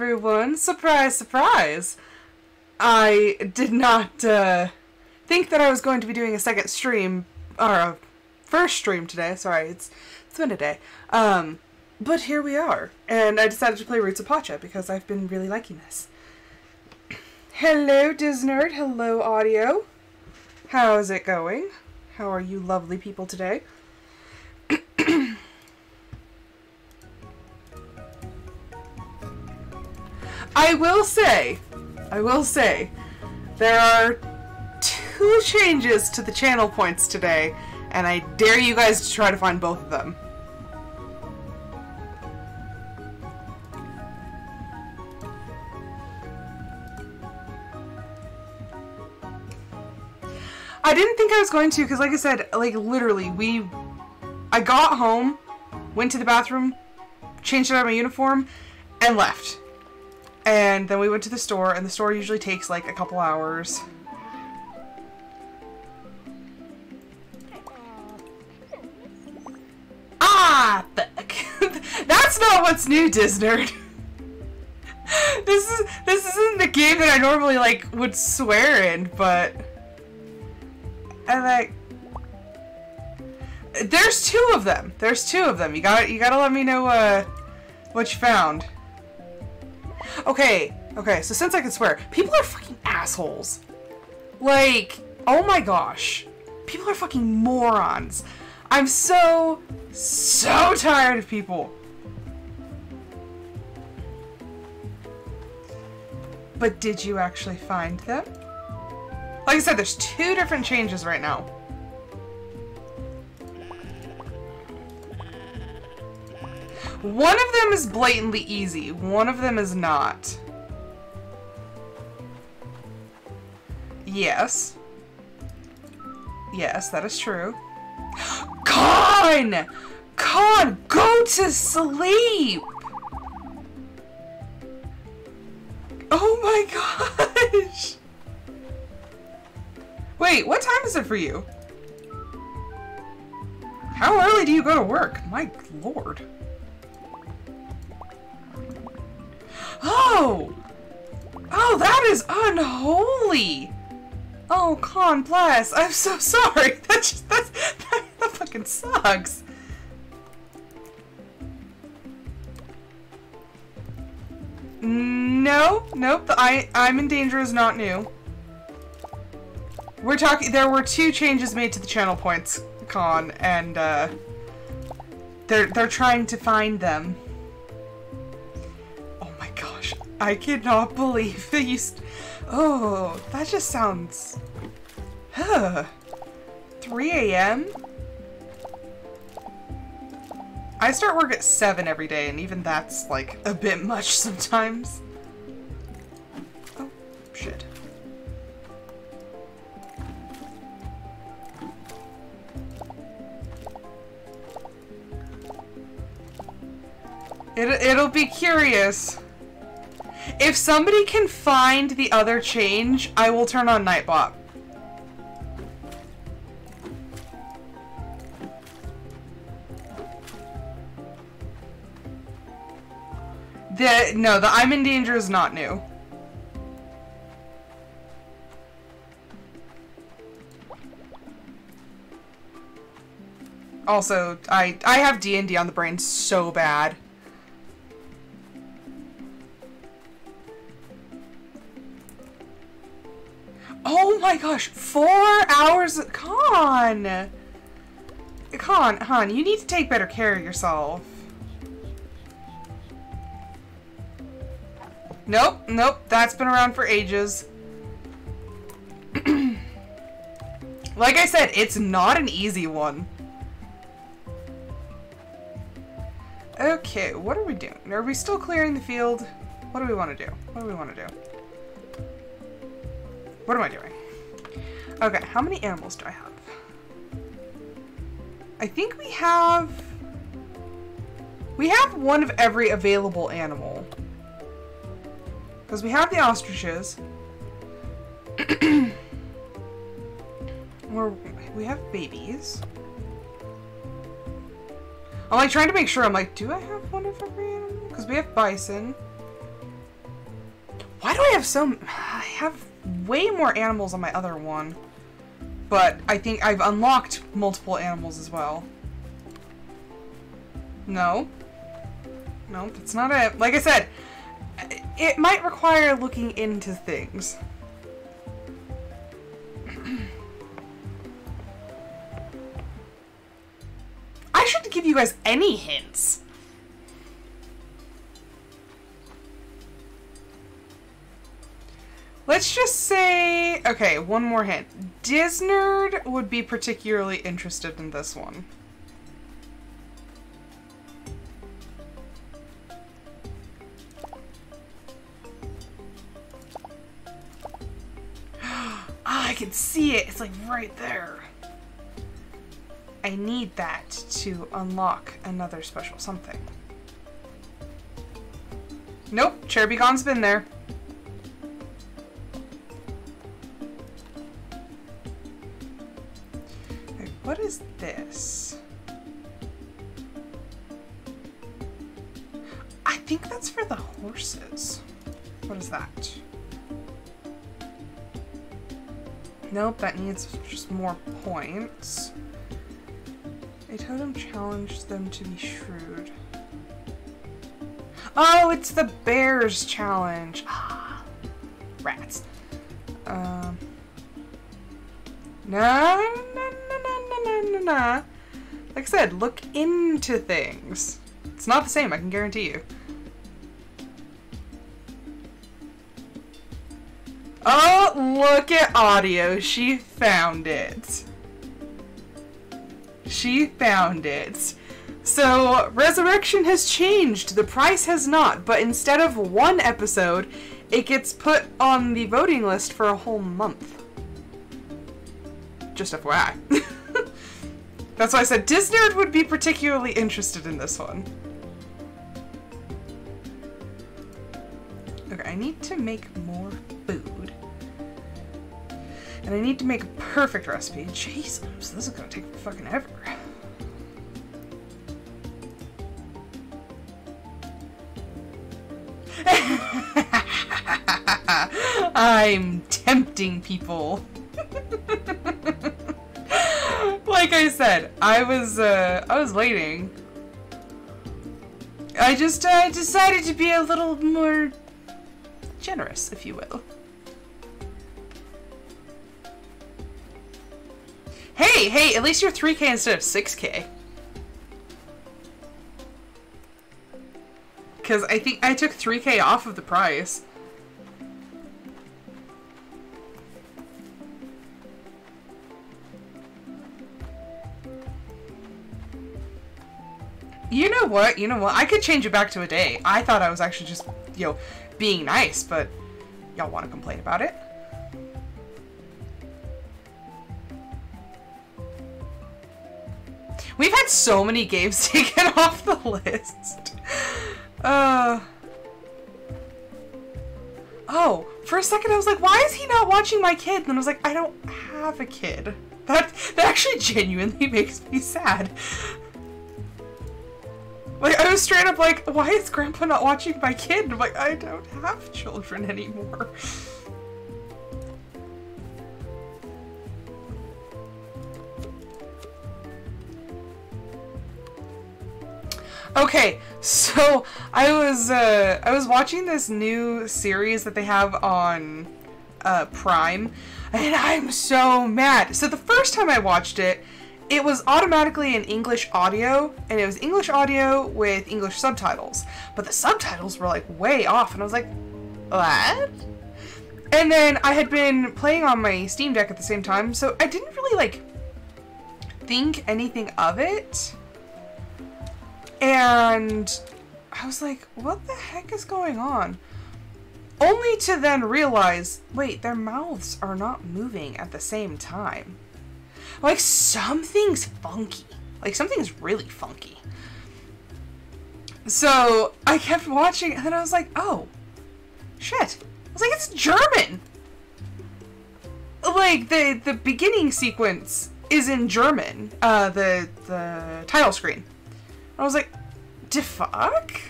Everyone! Surprise, surprise! I did not uh, think that I was going to be doing a second stream, or a first stream today. Sorry, it's it's been a day. Um, but here we are, and I decided to play Roots of Pacha because I've been really liking this. Hello, Disnerd. Hello, audio. How's it going? How are you lovely people today? I will say, I will say, there are two changes to the channel points today, and I dare you guys to try to find both of them. I didn't think I was going to, because like I said, like literally, we, I got home, went to the bathroom, changed out of my uniform, and left. And then we went to the store, and the store usually takes like a couple hours. Ah, fuck. That's not what's new, Disnerd. this is this isn't the game that I normally like would swear in, but and like there's two of them. There's two of them. You got you gotta let me know uh, what you found. Okay, okay. So since I can swear, people are fucking assholes. Like, oh my gosh, people are fucking morons. I'm so so tired of people. But did you actually find them? Like I said, there's two different changes right now. One of them is blatantly easy. One of them is not. Yes. Yes, that is true. Con! Con, go to sleep! Oh my gosh! Wait, what time is it for you? How early do you go to work? My lord. Oh! Oh, that is unholy! Oh, Con, bless. I'm so sorry. That just, that's, that, that fucking sucks. No, nope, the I, I'm in danger is not new. We're talking, there were two changes made to the channel points, Con, and, uh, they're, they're trying to find them. I cannot believe they used, oh, that just sounds, huh, 3 a.m.? I start work at 7 every day, and even that's, like, a bit much sometimes. Oh, shit. It, it'll be curious. If somebody can find the other change, I will turn on Nightbot. The no, the I'm in danger is not new. Also, I I have D&D on the brain so bad. Oh my gosh, four hours, Con! Con, hon, you need to take better care of yourself. Nope, nope, that's been around for ages. like I said, it's not an easy one. Okay, what are we doing? Are we still clearing the field? What do we want to do? What do we want to do? What am I doing? Okay, how many animals do I have? I think we have... We have one of every available animal. Because we have the ostriches. or we have babies. I'm like trying to make sure. I'm like, do I have one of every animal? because we have bison. Why do I have so... I have way more animals on my other one. But I think I've unlocked multiple animals as well. No. No, that's not it. Like I said, it might require looking into things. I shouldn't give you guys any hints. Let's just say, okay, one more hint. Disnerd would be particularly interested in this one. Ah, I can see it. It's like right there. I need that to unlock another special something. Nope, Cherubicon's been there. Just more points. A totem challenged them to be shrewd. Oh, it's the bears challenge. Ah, rats. Um. No, no, no, no, no, no, no. Like I said, look into things. It's not the same, I can guarantee you. Look at audio. She found it. She found it. So, Resurrection has changed. The price has not, but instead of one episode, it gets put on the voting list for a whole month. Just FYI. That's why I said Disnerd would be particularly interested in this one. Okay, I need to make more. And I need to make a perfect recipe. Jesus, this is gonna take fucking ever. I'm tempting people. like I said, I was uh, I was waiting. I just uh, decided to be a little more generous, if you will. Hey, hey, at least you're 3k instead of 6k. Because I think I took 3k off of the price. You know what? You know what? I could change it back to a day. I thought I was actually just, you know, being nice, but y'all want to complain about it? We've had so many games taken off the list. Uh. Oh, for a second I was like, why is he not watching my kid? And then I was like, I don't have a kid. That, that actually genuinely makes me sad. Like, I was straight up like, why is Grandpa not watching my kid? I'm like, I don't have children anymore. Okay, so I was uh, I was watching this new series that they have on uh, Prime, and I'm so mad. So the first time I watched it, it was automatically in English audio, and it was English audio with English subtitles. But the subtitles were like way off, and I was like, what? And then I had been playing on my Steam Deck at the same time, so I didn't really like think anything of it. And I was like, what the heck is going on? Only to then realize, wait, their mouths are not moving at the same time. Like, something's funky. Like, something's really funky. So, I kept watching, and then I was like, oh, shit. I was like, it's German! Like, the, the beginning sequence is in German, uh, the, the title screen. I was like, the fuck?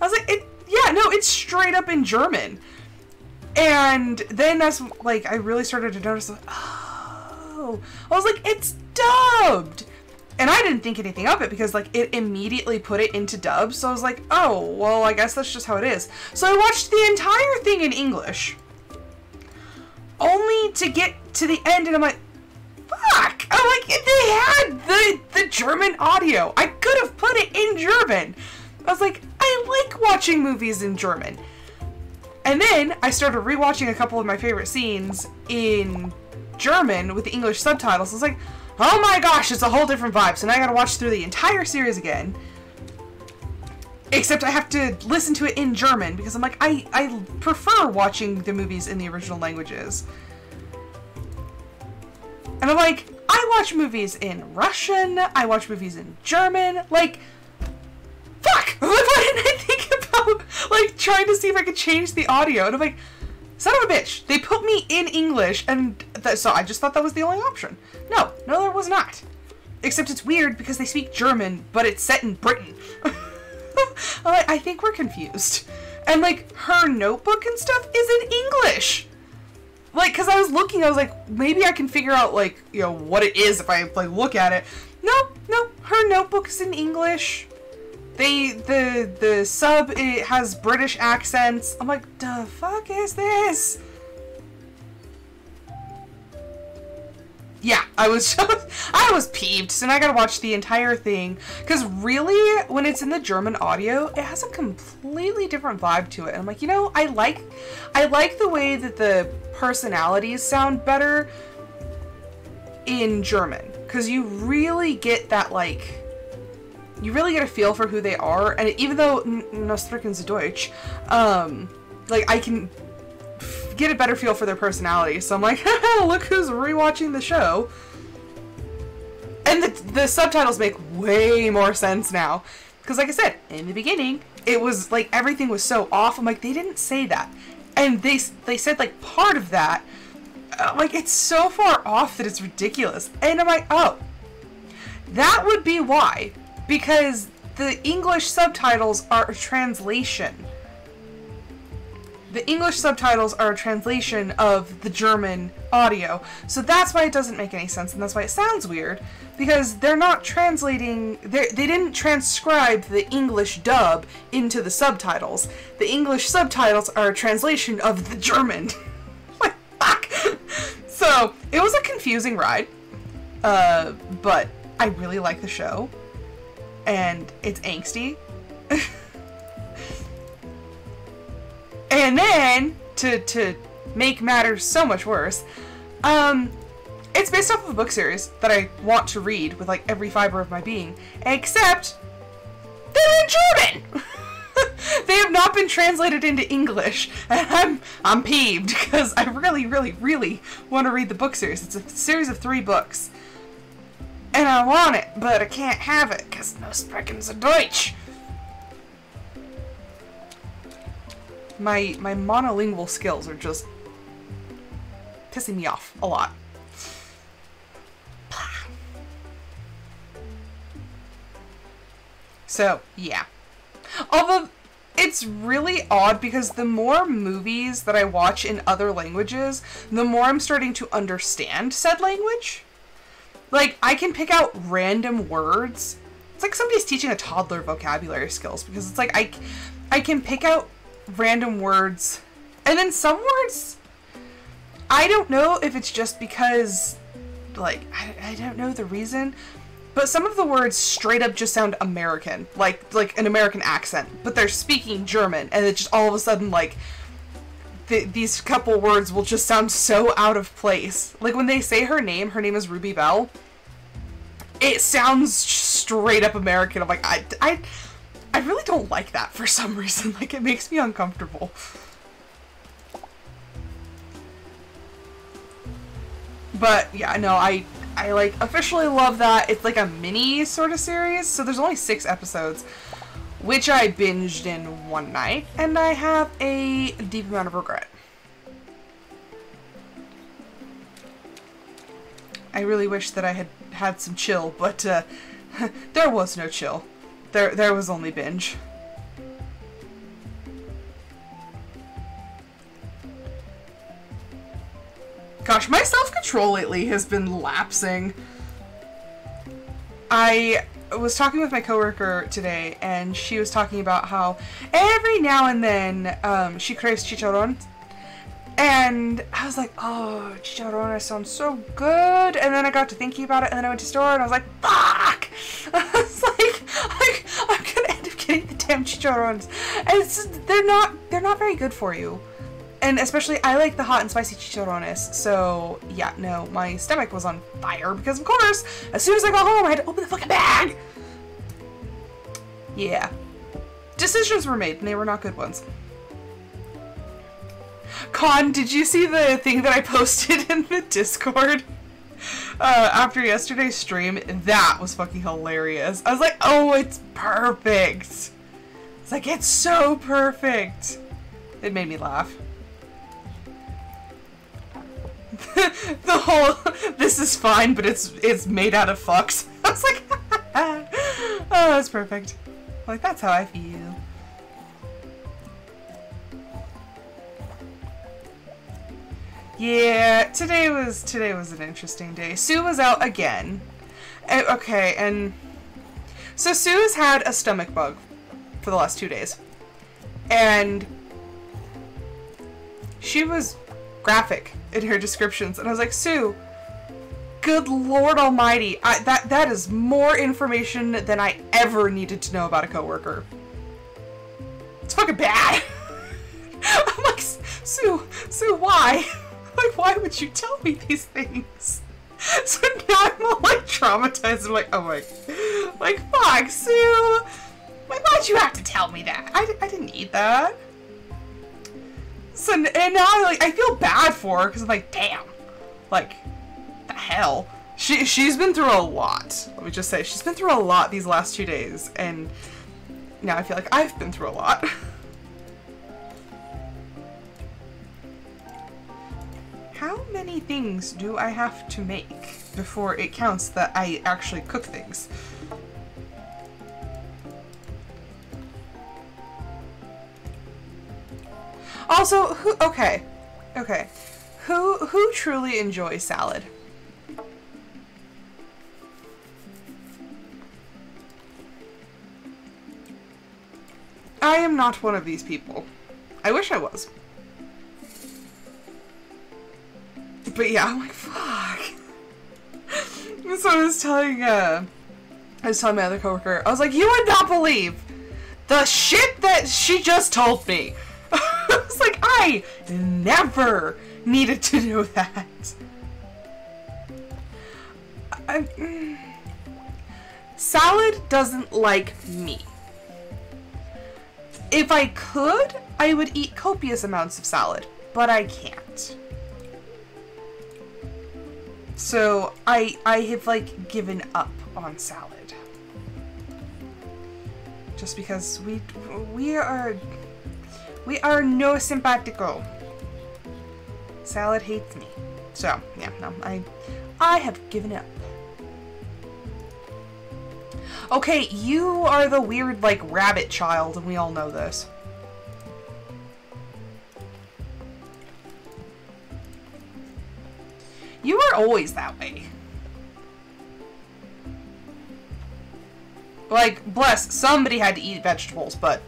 I was like, it, yeah, no, it's straight up in German. And then that's like, I really started to notice, like, oh, I was like, it's dubbed. And I didn't think anything of it because like it immediately put it into dub. So I was like, oh, well, I guess that's just how it is. So I watched the entire thing in English. Only to get to the end and I'm like, fuck! I'm like, they had the, the German audio. I could have put it in German. I was like, I like watching movies in German. And then I started rewatching a couple of my favorite scenes in German with the English subtitles. I was like, oh my gosh, it's a whole different vibe. So now I gotta watch through the entire series again. Except I have to listen to it in German because I'm like, I, I prefer watching the movies in the original languages. And I'm like, I watch movies in Russian, I watch movies in German, like, fuck! Why didn't I think about, like, trying to see if I could change the audio? And I'm like, son of a bitch, they put me in English, and so I just thought that was the only option. No, no, there was not. Except it's weird because they speak German, but it's set in Britain. like, I think we're confused. And, like, her notebook and stuff is in English like because i was looking i was like maybe i can figure out like you know what it is if i like look at it. No no her notebook is in english. They the the sub it has british accents. I'm like the fuck is this? Yeah, I was just, I was peeved, so now I gotta watch the entire thing. Because really, when it's in the German audio, it has a completely different vibe to it. And I'm like, you know, I like, I like the way that the personalities sound better in German. Because you really get that, like, you really get a feel for who they are. And even though Nostricken's Deutsch, um, like, I can get a better feel for their personality. So I'm like, look who's rewatching the show. And the, the subtitles make way more sense now. Because like I said, in the beginning, it was like everything was so off. I'm like, they didn't say that. And they, they said like part of that. Uh, like it's so far off that it's ridiculous. And I'm like, oh, that would be why. Because the English subtitles are a translation the English subtitles are a translation of the German audio. So that's why it doesn't make any sense, and that's why it sounds weird, because they're not translating, they they didn't transcribe the English dub into the subtitles. The English subtitles are a translation of the German. fuck! So, it was a confusing ride, uh, but I really like the show, and it's angsty. And then, to, to make matters so much worse, um, it's based off of a book series that I want to read with like every fiber of my being, except they're in German! they have not been translated into English, and I'm I'm peeved because I really, really, really want to read the book series. It's a series of three books, and I want it, but I can't have it because no sprechen Deutsch. My my monolingual skills are just pissing me off a lot. So, yeah. Although, it's really odd because the more movies that I watch in other languages, the more I'm starting to understand said language. Like, I can pick out random words. It's like somebody's teaching a toddler vocabulary skills because it's like I, I can pick out random words. And then some words, I don't know if it's just because, like, I, I don't know the reason, but some of the words straight up just sound American, like like an American accent, but they're speaking German, and it just all of a sudden like th these couple words will just sound so out of place. Like when they say her name, her name is Ruby Bell. It sounds straight up American. I'm like I I I really don't like that for some reason. Like, it makes me uncomfortable. But, yeah, no, I, I, like, officially love that. It's like a mini sort of series, so there's only six episodes, which I binged in one night, and I have a deep amount of regret. I really wish that I had had some chill, but, uh, there was no chill. There, there was only binge. Gosh, my self-control lately has been lapsing. I was talking with my coworker today, and she was talking about how every now and then um, she craves chicharrones, and I was like, oh, chicharrones sounds so good. And then I got to thinking about it, and then I went to store, and I was like, fuck! I was like, like I'm gonna end up getting the damn chicharrones. And it's, they're not, they're not very good for you. And especially, I like the hot and spicy chicharrones. So, yeah, no, my stomach was on fire because, of course, as soon as I got home, I had to open the fucking bag. Yeah. Decisions were made, and they were not good ones. Con, did you see the thing that I posted in the Discord? Uh, after yesterday's stream, that was fucking hilarious. I was like, oh, it's perfect. It's like, it's so perfect. It made me laugh. the whole this is fine, but it's it's made out of fucks. I was like, oh, that's perfect. Like that's how I feel. Yeah, today was today was an interesting day. Sue was out again. Uh, okay, and so Sue's had a stomach bug for the last two days, and she was graphic in her descriptions, and I was like, Sue, good Lord Almighty, I, that that is more information than I ever needed to know about a coworker. It's fucking bad. I'm like, Sue, Sue, why? like, why would you tell me these things? So now I'm all like traumatized. I'm like, oh my, like, fuck, Sue. Like, why'd you have to tell me that? I, I didn't need that. So and now I like I feel bad for her because I'm like, damn, like the hell. She she's been through a lot. Let me just say she's been through a lot these last two days, and now I feel like I've been through a lot. How many things do I have to make before it counts that I actually cook things? Also, who? Okay, okay. Who who truly enjoys salad? I am not one of these people. I wish I was. But yeah, I'm like, fuck. so I was telling, uh, I was telling my other coworker, I was like, you would not believe the shit that she just told me. I was like, I never needed to know that. I, mm, salad doesn't like me. If I could, I would eat copious amounts of salad, but I can't. So I I have like given up on salad. Just because we we are we are no simpatico. Salad hates me. So, yeah, no, I I have given up. Okay, you are the weird, like, rabbit child, and we all know this. You were always that way. Like, bless, somebody had to eat vegetables, but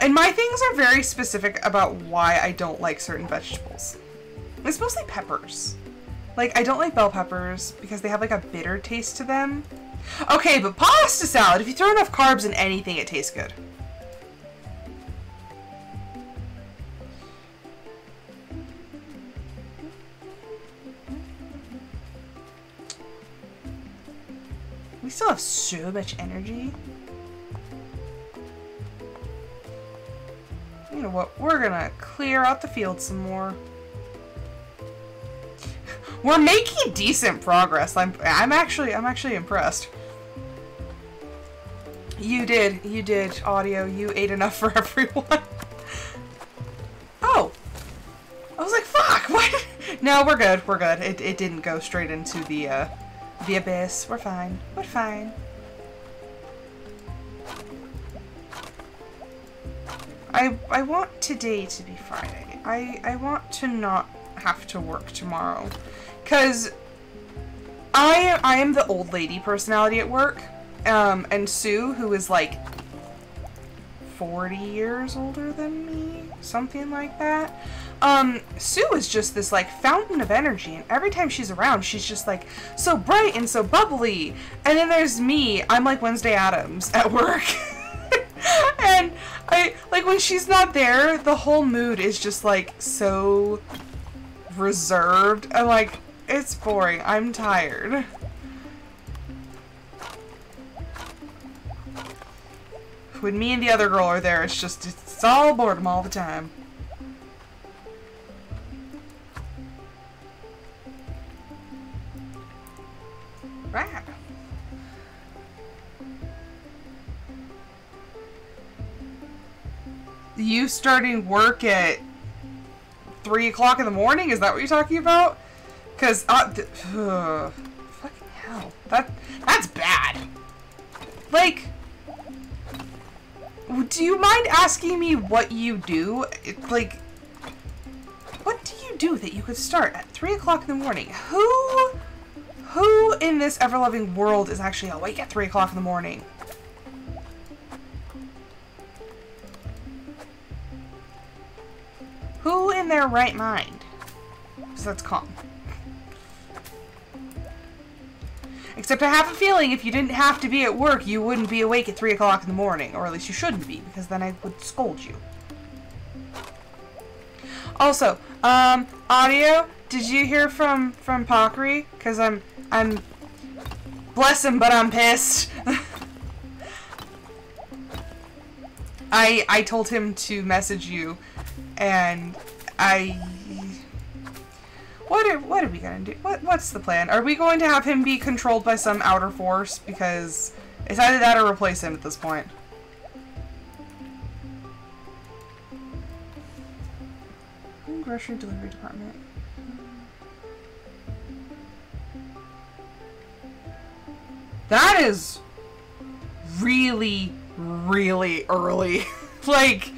and my things are very specific about why I don't like certain vegetables. It's mostly peppers. Like, I don't like bell peppers because they have like a bitter taste to them. Okay, but pasta salad, if you throw enough carbs in anything, it tastes good. We still have so much energy. You know what? We're gonna clear out the field some more. We're making decent progress. I'm I'm actually I'm actually impressed. You did. You did, audio. You ate enough for everyone. oh. I was like, fuck, what? No, we're good. We're good. It, it didn't go straight into the, uh, the abyss. We're fine. We're fine. I I want today to be Friday. I I want to not have to work tomorrow, cause I I am the old lady personality at work, um, and Sue, who is like forty years older than me, something like that. Um, Sue is just this like fountain of energy, and every time she's around, she's just like so bright and so bubbly. And then there's me, I'm like Wednesday Addams at work. and I like when she's not there, the whole mood is just like so reserved. I'm like, it's boring. I'm tired. When me and the other girl are there, it's just it's all boredom all the time. Right. You starting work at three o'clock in the morning? Is that what you're talking about? Cause th- uh, fucking hell, that that's bad. Like, do you mind asking me what you do? Like, what do you do that you could start at three o'clock in the morning? Who, who in this ever-loving world is actually awake at three o'clock in the morning? Who in their right mind? Because that's calm. Except I have a feeling if you didn't have to be at work, you wouldn't be awake at 3 o'clock in the morning. Or at least you shouldn't be, because then I would scold you. Also, um, audio, did you hear from, from Pockery? Because I'm, I'm, bless him, but I'm pissed. I, I told him to message you, and I what are what are we gonna do? What what's the plan? Are we going to have him be controlled by some outer force? Because it's either that or replace him at this point. Grocery delivery department. That is really, really early. like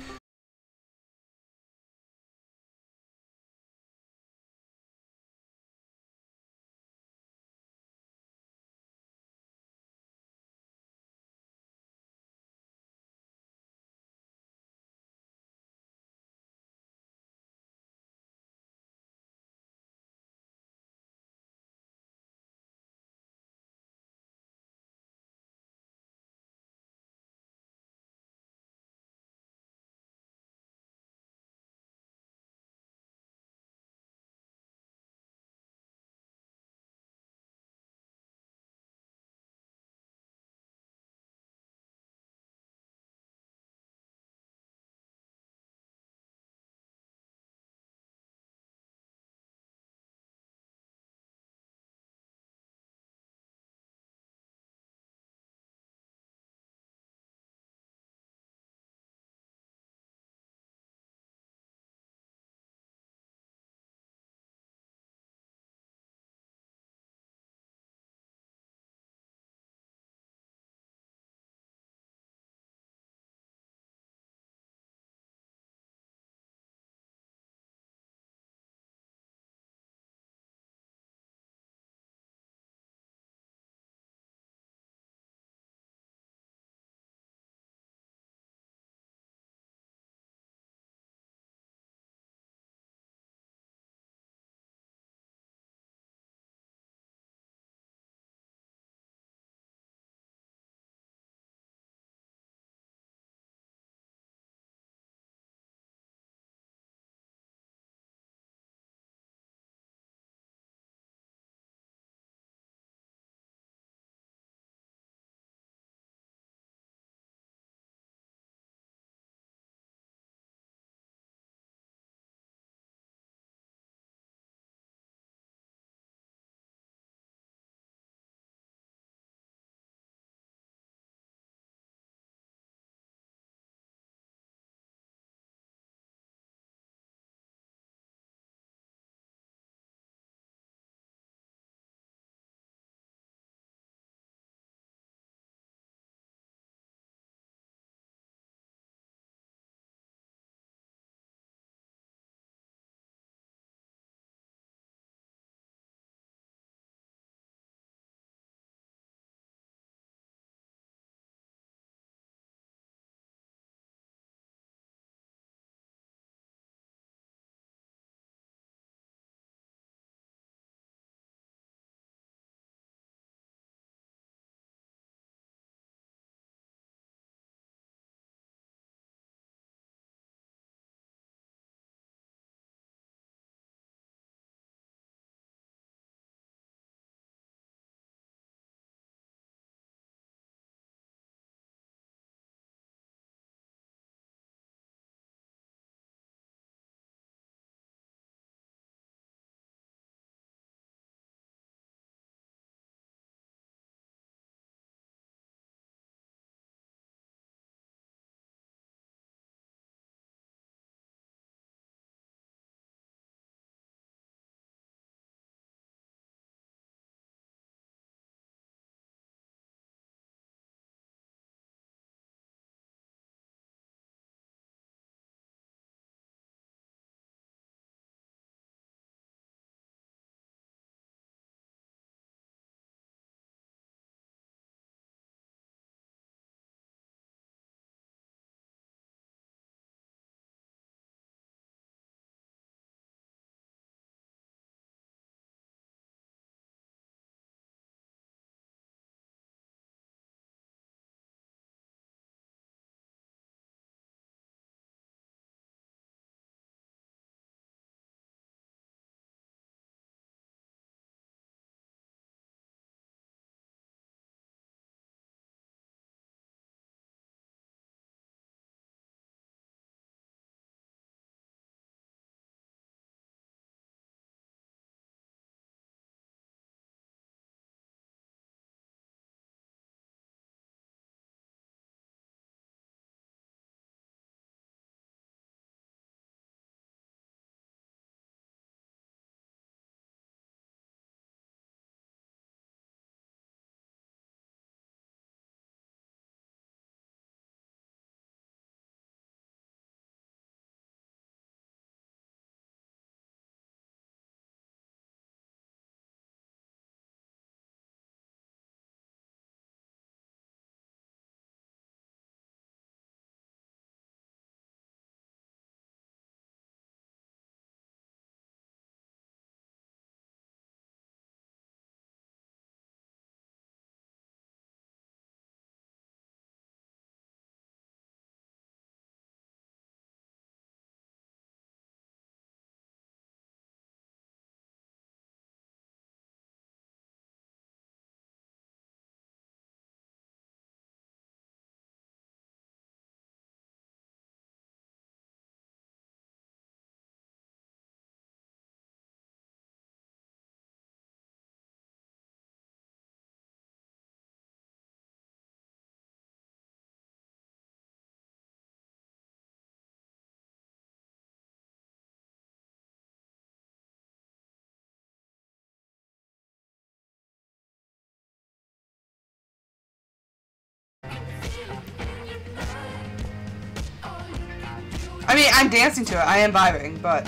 I mean, I'm dancing to it. I am vibing, but.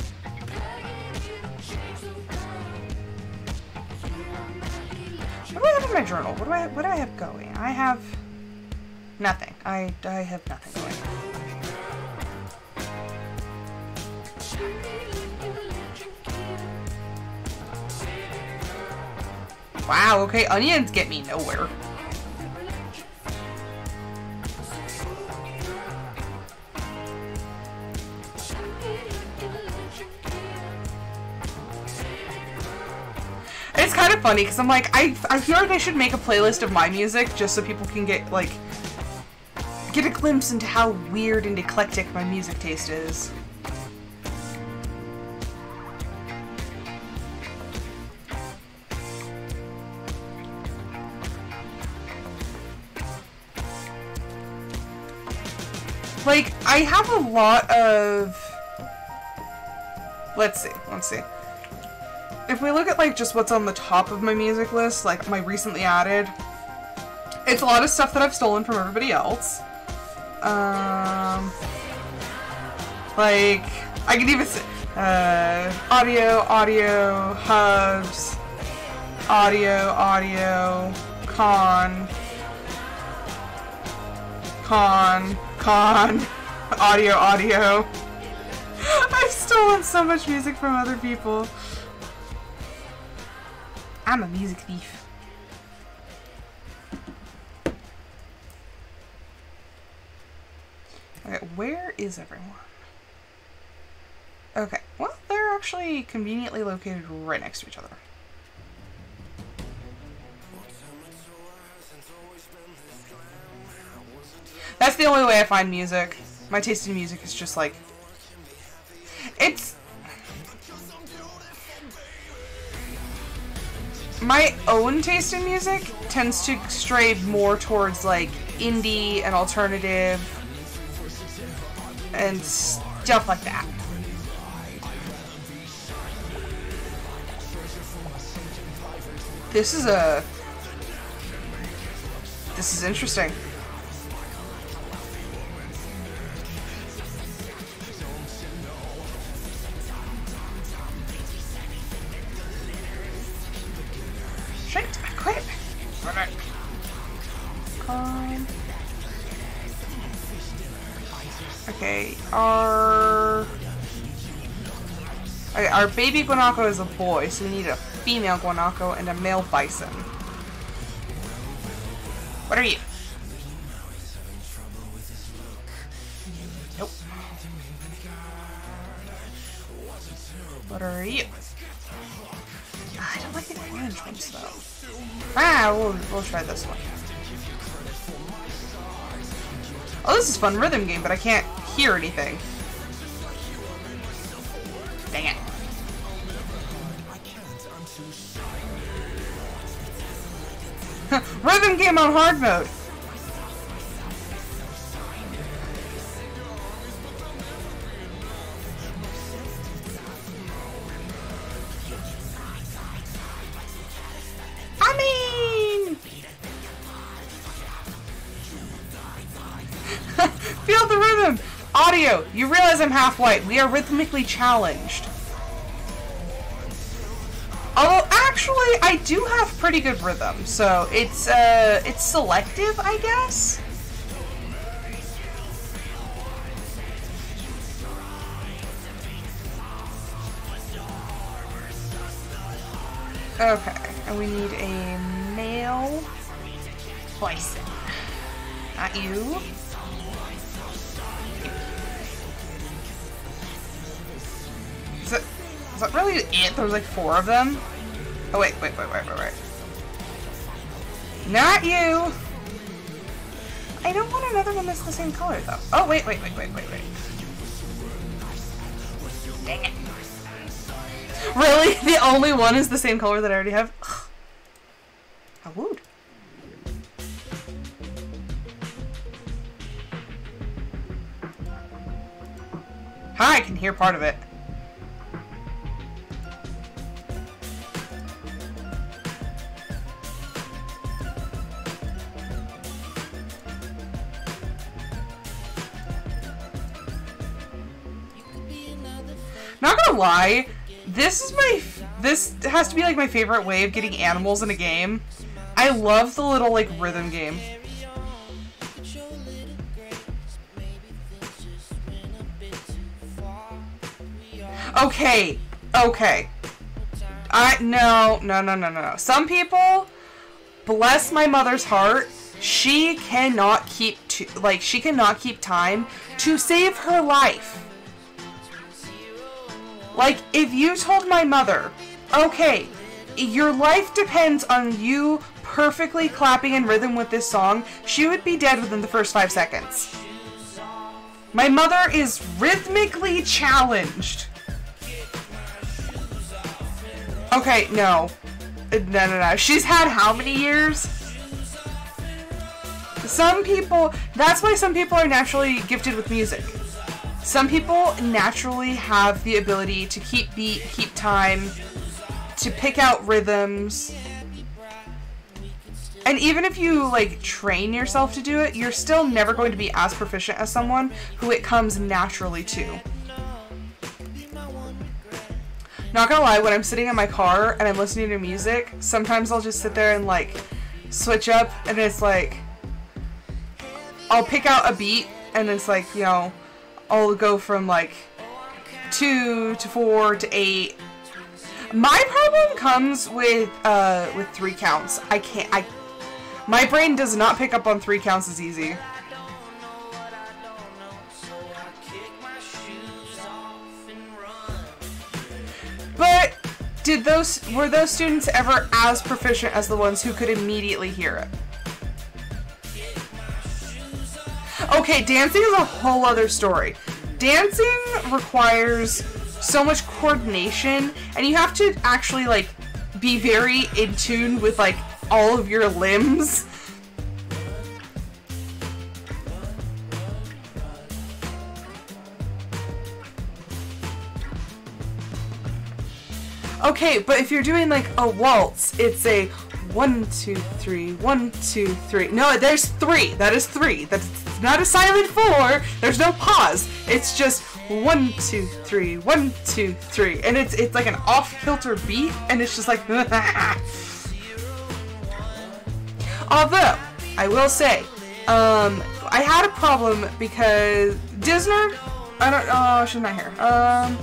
What do I have in my journal? What do I what do I have going? I have nothing. I I have nothing going. Wow, okay, onions get me nowhere. Kind of funny because I'm like, I, I feel like I should make a playlist of my music just so people can get, like, get a glimpse into how weird and eclectic my music taste is. Like, I have a lot of... Let's see, let's see. If we look at, like, just what's on the top of my music list, like, my recently added, it's a lot of stuff that I've stolen from everybody else. Um... Like, I could even say, uh, audio, audio, hubs, audio, audio, con, con, con, audio, audio. I've stolen so much music from other people. I'm a music thief. Okay, where is everyone? Okay, well, they're actually conveniently located right next to each other. That's the only way I find music. My taste in music is just like... It's... My own taste in music tends to stray more towards like indie and alternative and stuff like that. This is a... This is interesting. Our... Okay, our baby guanaco is a boy, so we need a female guanaco and a male bison. What are you? Nope. What are you? I don't like the orange ones though. Ah, we'll, we'll try this one. Oh, this is fun rhythm game, but I can't hear anything. Dang it. rhythm game on hard mode. Audio, you realize I'm half white. We are rhythmically challenged. Although, actually, I do have pretty good rhythm, so it's, uh, it's selective, I guess? Okay, and we need a male bison. Not you. Is that really it? There's like four of them? Oh wait, wait, wait, wait, wait, wait. Not you! I don't want another one that's the same color though. Oh wait, wait, wait, wait, wait, wait. Dang it. Really? The only one is the same color that I already have? Ugh. How rude. Hi, I can hear part of it. Not gonna lie, this is my this has to be like my favorite way of getting animals in a game. I love the little like rhythm game. Okay, okay. I no no no no no. Some people, bless my mother's heart, she cannot keep to like she cannot keep time to save her life. Like if you told my mother, okay, your life depends on you perfectly clapping in rhythm with this song, she would be dead within the first five seconds. My mother is rhythmically challenged. Okay, no. Uh, no, no, no. She's had how many years? Some people, that's why some people are naturally gifted with music. Some people naturally have the ability to keep beat, keep time, to pick out rhythms. And even if you like train yourself to do it, you're still never going to be as proficient as someone who it comes naturally to. Not gonna lie, when I'm sitting in my car and I'm listening to music, sometimes I'll just sit there and like switch up and it's like I'll pick out a beat and it's like, you know, I'll go from like two to four to eight. My problem comes with uh with three counts. I can't I my brain does not pick up on three counts as easy. But did those were those students ever as proficient as the ones who could immediately hear it? Okay, dancing is a whole other story. Dancing requires so much coordination and you have to actually like be very in tune with like all of your limbs. Okay, but if you're doing like a waltz, it's a one, two, three, one, two, three. No, there's three. That is three. That's not a silent four. There's no pause. It's just one, two, three, one, two, three. And it's it's like an off-kilter beat, and it's just like Although, I will say, um, I had a problem because Disney, I don't oh she's not here. Um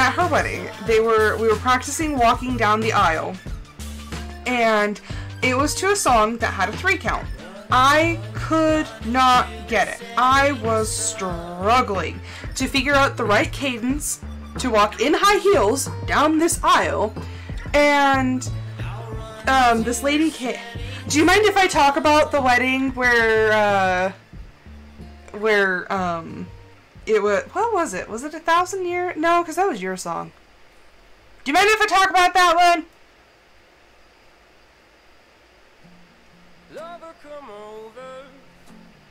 at her wedding, they were we were practicing walking down the aisle, and it was to a song that had a three count. I could not get it. I was struggling to figure out the right cadence to walk in high heels down this aisle, and um, this lady came. Do you mind if I talk about the wedding where, uh, where, um, it was, what was it? Was it a thousand year? No, because that was your song. Do you mind if I talk about that one?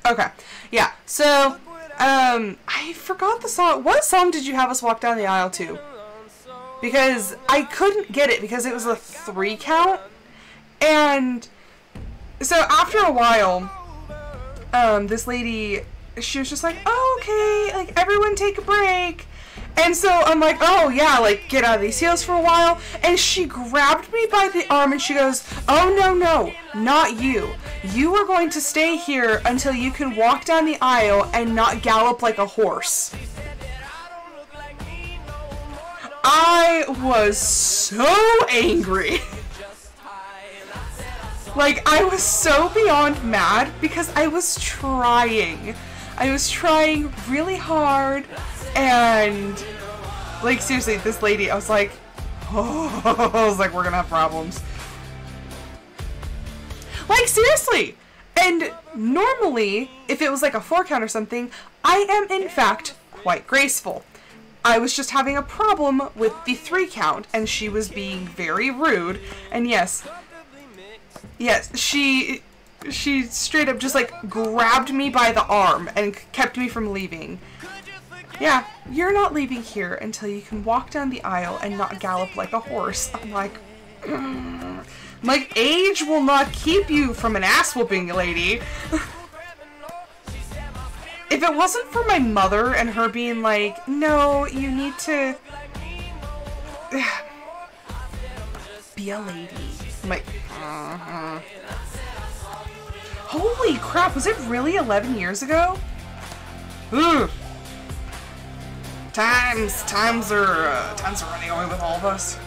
Okay, yeah, so, um, I forgot the song. What song did you have us walk down the aisle to? Because I couldn't get it because it was a three count. And so after a while, um, this lady, she was just like, oh, okay, like everyone take a break. And so I'm like, oh yeah, like get out of these heels for a while. And she grabbed me by the arm and she goes, oh no, no, not you. You are going to stay here until you can walk down the aisle and not gallop like a horse. I was so angry. like, I was so beyond mad because I was trying. I was trying really hard and like seriously, this lady, I was like, oh, I was like, we're gonna have problems. Like seriously. And normally, if it was like a four count or something, I am in fact quite graceful. I was just having a problem with the three count, and she was being very rude. And yes, yes, she she straight up just like grabbed me by the arm and kept me from leaving. Yeah, you're not leaving here until you can walk down the aisle and not gallop like a horse. I'm like, mm. like age will not keep you from an ass whooping, lady. if it wasn't for my mother and her being like, no, you need to be a lady. I'm like, uh-huh. Holy crap, was it really 11 years ago? Ugh. Times, times are, uh, times are running away with all of us.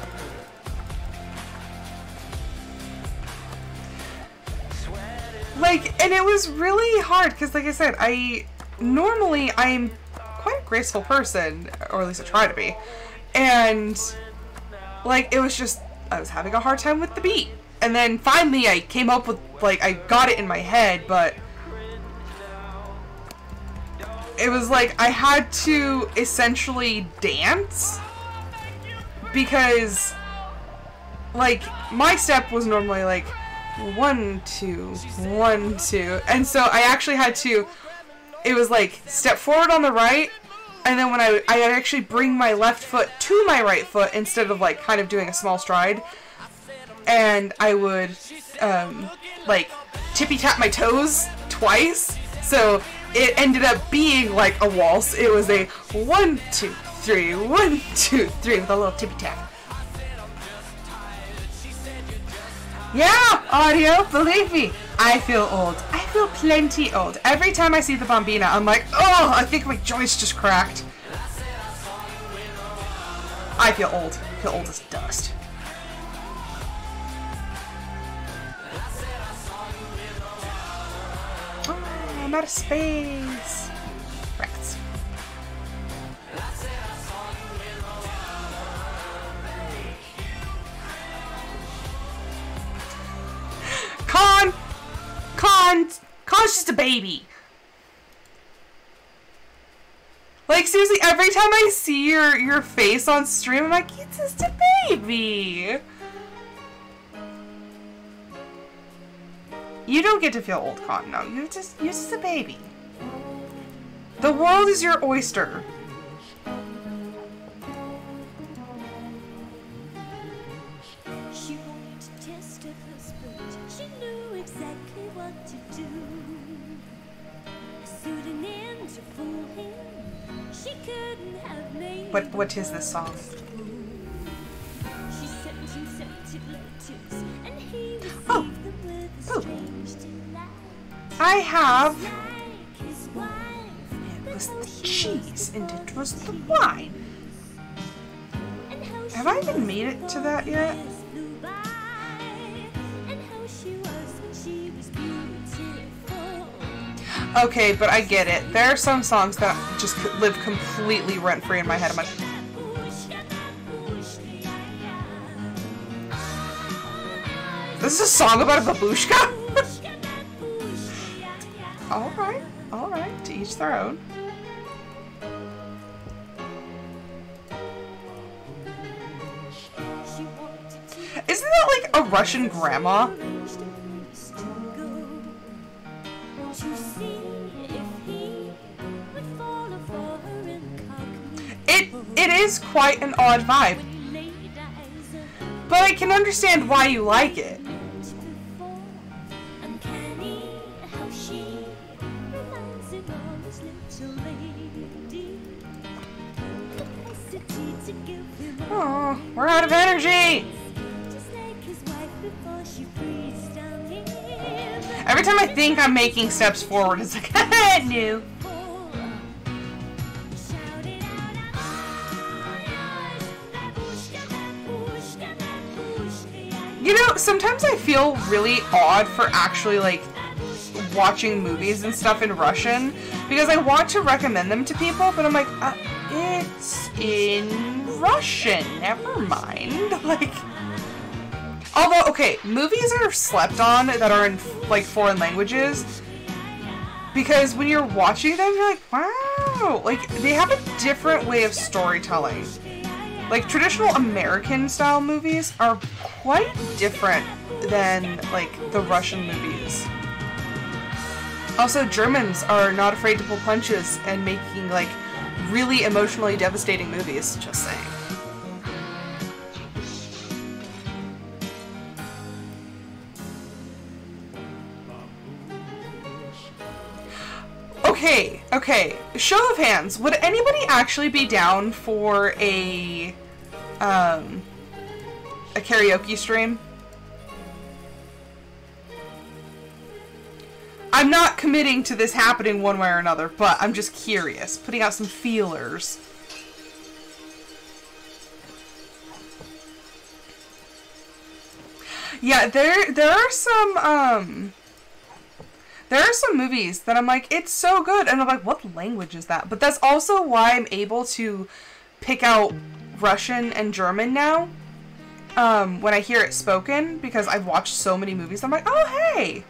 Like, and it was really hard because, like I said, I normally I'm quite a graceful person, or at least I try to be, and like it was just I was having a hard time with the beat, and then finally I came up with like I got it in my head, but it was like I had to essentially dance because like my step was normally like one two one two and so I actually had to it was like step forward on the right and then when I I actually bring my left foot to my right foot instead of like kind of doing a small stride and I would um, like tippy tap my toes twice so it ended up being like a waltz it was a one two three one two three with a little tippy tap Yeah, audio, believe me, I feel old. I feel plenty old. Every time I see the Bombina, I'm like, oh, I think my joints just cracked. I feel old. I feel old as dust. I'm out of space. Wrecked. Con! Con! Con's just a baby. Like seriously, every time I see your your face on stream, I'm like, it's just a baby. You don't get to feel old, Con. No, you're just you're just a baby. The world is your oyster. She wanted to test her I have it was the cheese and it was the wine. Have I even made it to that yet? Okay, but I get it. There are some songs that just live completely rent free in my head. I'm like, this is a song about a babushka? Each their own. Isn't that like a Russian grandma? It it is quite an odd vibe, but I can understand why you like it. We're out of energy. Every time I think I'm making steps forward, it's like, no. You know, sometimes I feel really odd for actually like watching movies and stuff in Russian because I want to recommend them to people, but I'm like, uh, it's in Russian. Never mind. Like, although okay, movies are slept on that are in like foreign languages because when you're watching them, you're like, wow, like they have a different way of storytelling. Like traditional American style movies are quite different than like the Russian movies. Also, Germans are not afraid to pull punches and making like really emotionally devastating movies. Just saying. Okay, okay. Show of hands. Would anybody actually be down for a um a karaoke stream? I'm not committing to this happening one way or another, but I'm just curious, putting out some feelers. Yeah, there there are some um there are some movies that I'm like, it's so good, and I'm like, what language is that? But that's also why I'm able to pick out Russian and German now. Um, when I hear it spoken, because I've watched so many movies, I'm like, oh hey!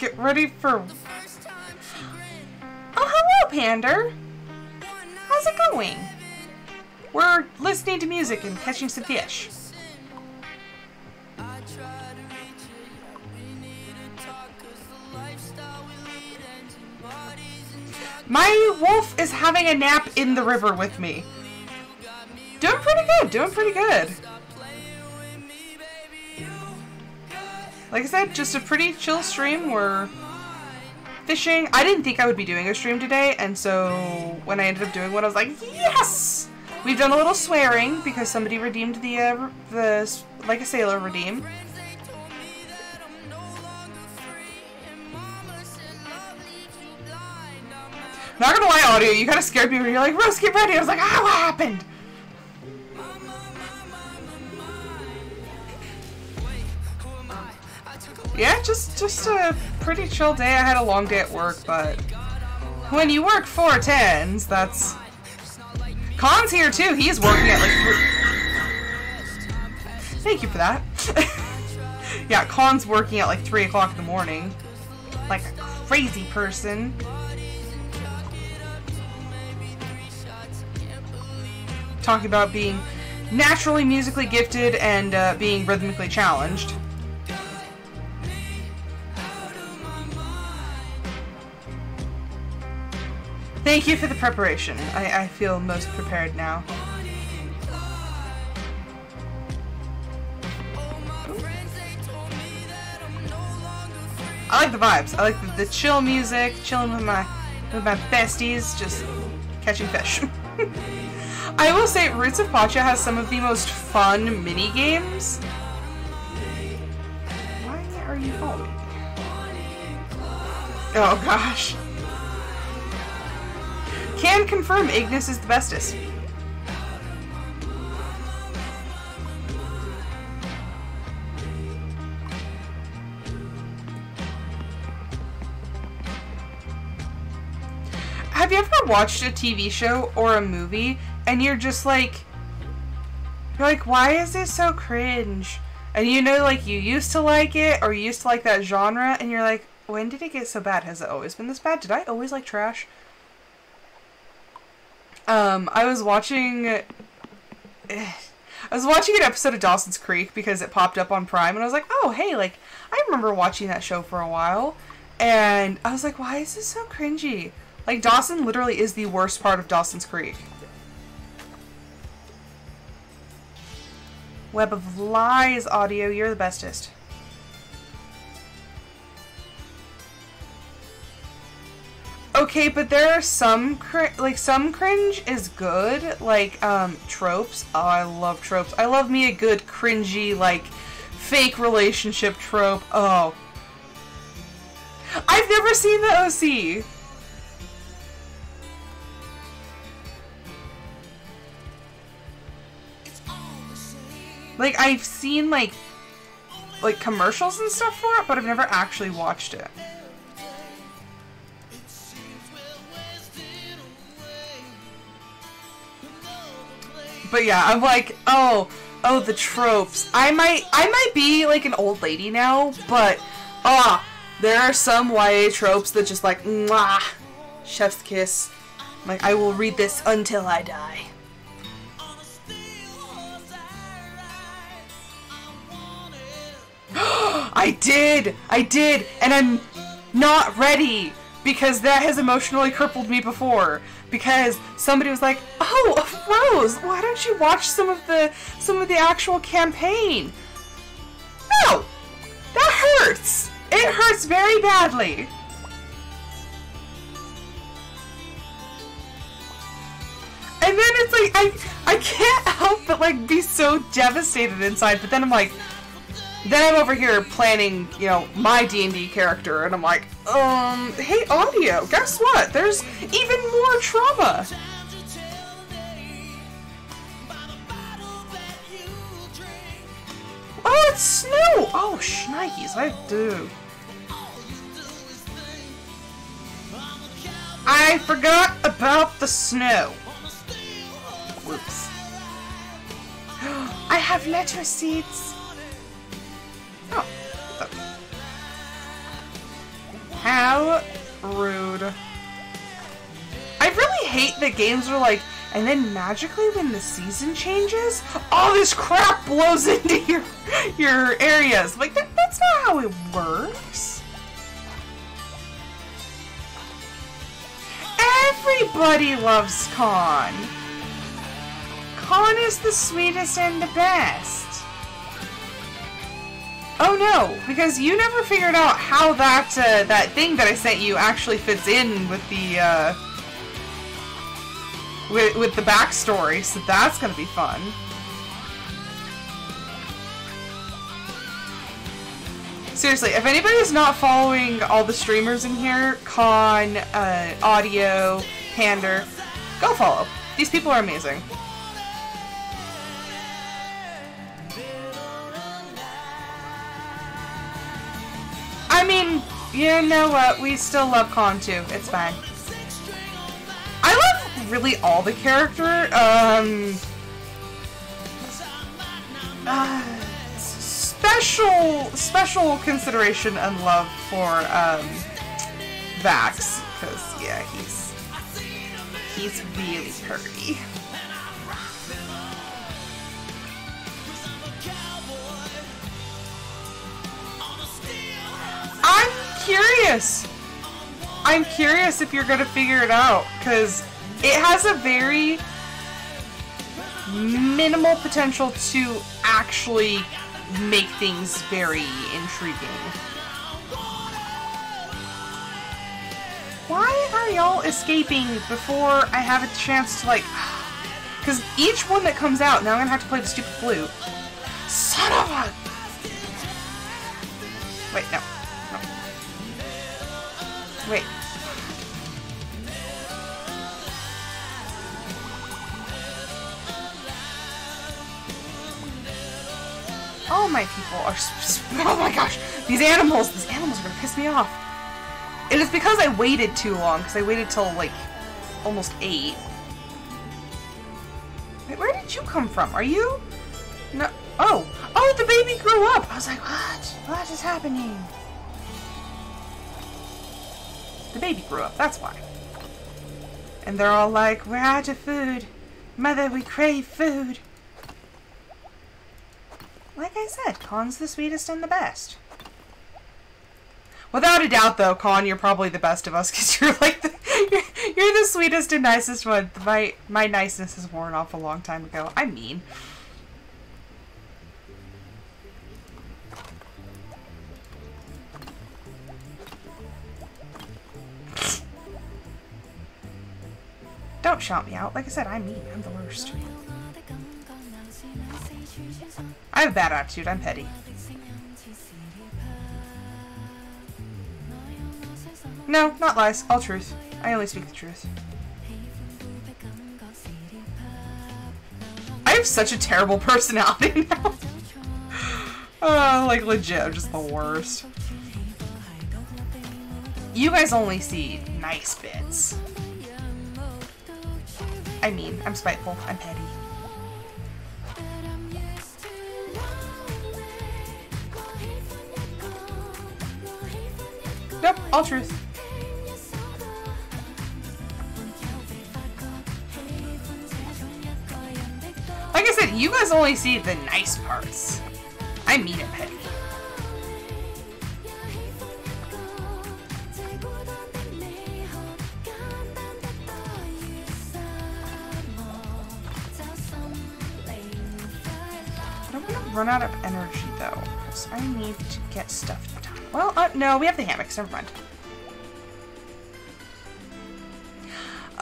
Get ready for the first time she grinned. Oh hello, Pander! How's it going? We're listening to music and catching some fish. I tried to reach you, yeah, we need to talk 'cause the lifestyle we lead ends in bodies and drugs. My wolf is having a nap in the river with me. Doing pretty good, doing pretty good. Like I said, just a pretty chill stream. We're fishing. I didn't think I would be doing a stream today, and so when I ended up doing one, I was like, yes! We've done a little swearing because somebody redeemed the uh, the like a sailor redeem. Not gonna lie, audio, you kind of scared me when you're like, Rose, get ready. I was like, ah, what happened? Yeah, just just a pretty chill day. I had a long day at work, but when you work four tens, that's. Khan's here too. He's working at like three. Thank you for that. yeah, Khan's working at like three o'clock in the morning, like a crazy person. Talking about being naturally musically gifted and uh, being rhythmically challenged. Thank you for the preparation. I, I feel most prepared now. I like the vibes. I like the, the chill music, chilling with my with my besties, just catching fish. I will say, Roots of Pacha has some of the most fun mini games. Why are you following? Oh gosh. Can confirm Ignis is the bestest. Have you ever watched a TV show or a movie and you're just like you're like why is this so cringe? And you know like you used to like it or you used to like that genre and you're like when did it get so bad? Has it always been this bad? Did I always like trash? Um, I was watching. I was watching an episode of Dawson's Creek because it popped up on Prime, and I was like, "Oh, hey, like I remember watching that show for a while," and I was like, "Why is this so cringy?" Like Dawson literally is the worst part of Dawson's Creek. Web of Lies audio, you're the bestest. Okay, but there are some cr- like some cringe is good, like um tropes. Oh, I love tropes. I love me a good cringy like fake relationship trope. Oh. I've never seen the OC. Like I've seen like like commercials and stuff for it, but I've never actually watched it. But yeah, I'm like, oh, oh, the tropes. I might, I might be like an old lady now, but ah, there are some YA tropes that just like, mwah, chef's kiss. Like, I will read this until I die. I did! I did! And I'm not ready! Because that has emotionally crippled me before. Because somebody was like, "Oh, Rose, why don't you watch some of the some of the actual campaign?" No, that hurts. It hurts very badly. And then it's like I I can't help but like be so devastated inside. But then I'm like, then I'm over here planning, you know, my D and D character, and I'm like, um, hey, audio, guess what? There's even more trauma. Oh, it's snow! Oh, shnikes, I do. I forgot about the snow. Whoops. I have letter seeds. Oh. what the- How rude. I really hate that games are like, and then magically when the season changes, all this crap blows into your your areas. Like that, that's not how it works. Everybody loves Con. Con is the sweetest and the best. Oh no, because you never figured out how that uh, that thing that I sent you actually fits in with the uh, with with the backstory. So that's gonna be fun. Seriously, if anybody's not following all the streamers in here, Con, uh, Audio, Pander, go follow. These people are amazing. I mean, you know what? We still love Con too. It's fine. I love really all the character. Um, uh, special, special consideration and love for um, Vax because yeah, he's he's really pretty. I'm curious. I'm curious if you're gonna figure it out because it has a very minimal potential to actually make things very intriguing. Why are y'all escaping before I have a chance to like? Because each one that comes out, now I'm gonna have to play the stupid flute. Wait. All my people are. Oh my gosh! These animals! These animals are gonna piss me off. It is because I waited too long, because I waited till like almost 8. Wait, where did you come from? Are you? No. Oh! Oh, the baby grew up! I was like, what? What is happening? The baby grew up, that's why. And they're all like, we're out of food. Mother, we crave food. Like I said, Con's the sweetest and the best. Without a doubt, though, Con, you're probably the best of us because you're like the you're, you're the sweetest and nicest one. My my niceness has worn off a long time ago. I mean, don't shout me out. Like I said, I'm mean. I'm the worst. I have a bad attitude. I'm petty. No, not lies. All truth. I only speak the truth. I have such a terrible personality now. uh, like legit, I'm just the worst. You guys only see nice bits. I mean, I'm spiteful. I'm petty. Nope, all truth. Like I said, you guys only see the nice parts. I mean it, petty. Run out of energy though, because I need to get stuff done. Well, uh, no, we have the hammocks. Never mind.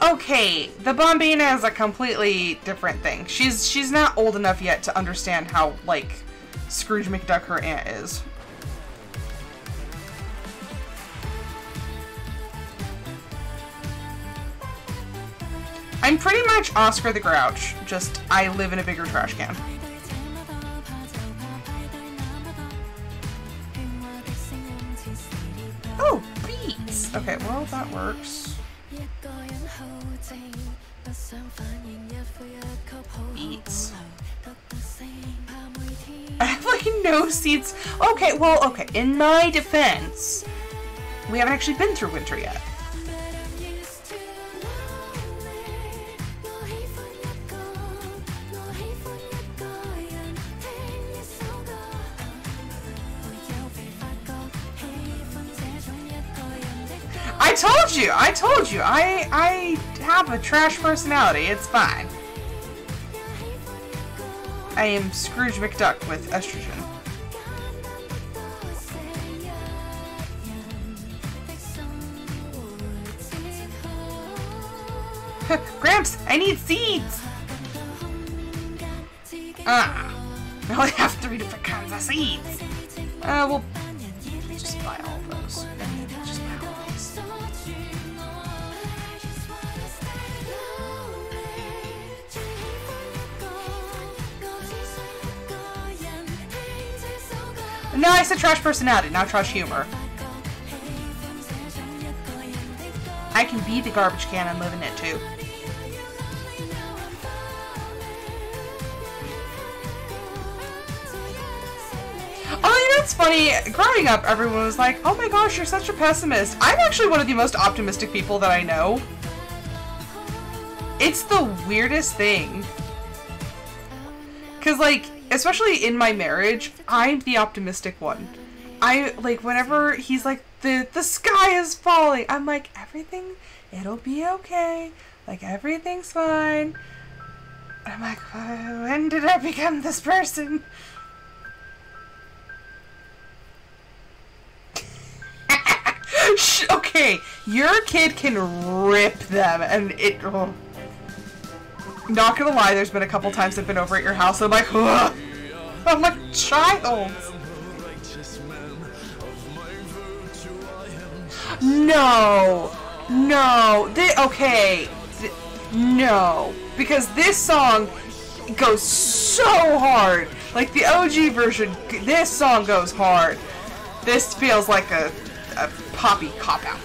Okay, the Bombina is a completely different thing. She's she's not old enough yet to understand how like Scrooge McDuck her aunt is. I'm pretty much Oscar the Grouch, just I live in a bigger trash can. Oh, beats! Okay, well, that works. Beats. I have like no seats. Okay, well, okay, in my defense, we haven't actually been through winter yet. I told you, I told you, I I have a trash personality. It's fine. I am Scrooge McDuck with estrogen. Gramps, I need seeds. Ah, I only have three different kinds of seeds. Uh, we'll No, I said trash personality, not trash humor. I can be the garbage can and live in it too. Oh, you know, it's funny. Growing up, everyone was like, oh my gosh, you're such a pessimist. I'm actually one of the most optimistic people that I know. It's the weirdest thing. Because, like, especially in my marriage, I'm the optimistic one. I, like, whenever he's like, the, the sky is falling, I'm like, everything, it'll be okay. Like, everything's fine. I'm like, when did I become this person? Okay, your kid can rip them, and it. Oh. Not gonna lie, there's been a couple times I've been over at your house, I'm like, Ugh. I'm like, child. No, no, okay, Th- no, because this song goes so hard. Like the OG version, this song goes hard. This feels like a, a poppy cop out.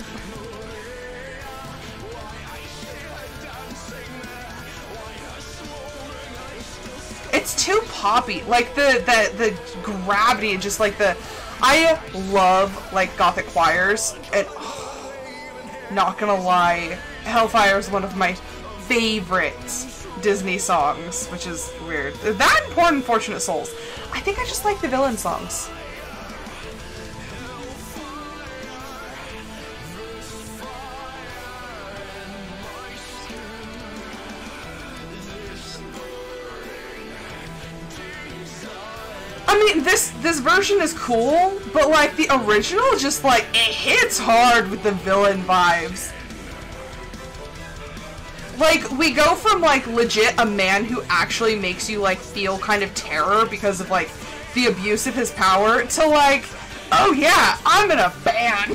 It's too poppy. Like the the the gravity and just like the I love like gothic choirs and not gonna lie, Hellfire is one of my favorite Disney songs, which is weird. That and Poor Unfortunate Souls. I think I just like the villain songs. I mean, this this version is cool, but like the original, just like it hits hard with the villain vibes. Like we go from like legit a man who actually makes you like feel kind of terror because of like the abuse of his power to like, oh yeah, I'm in a band.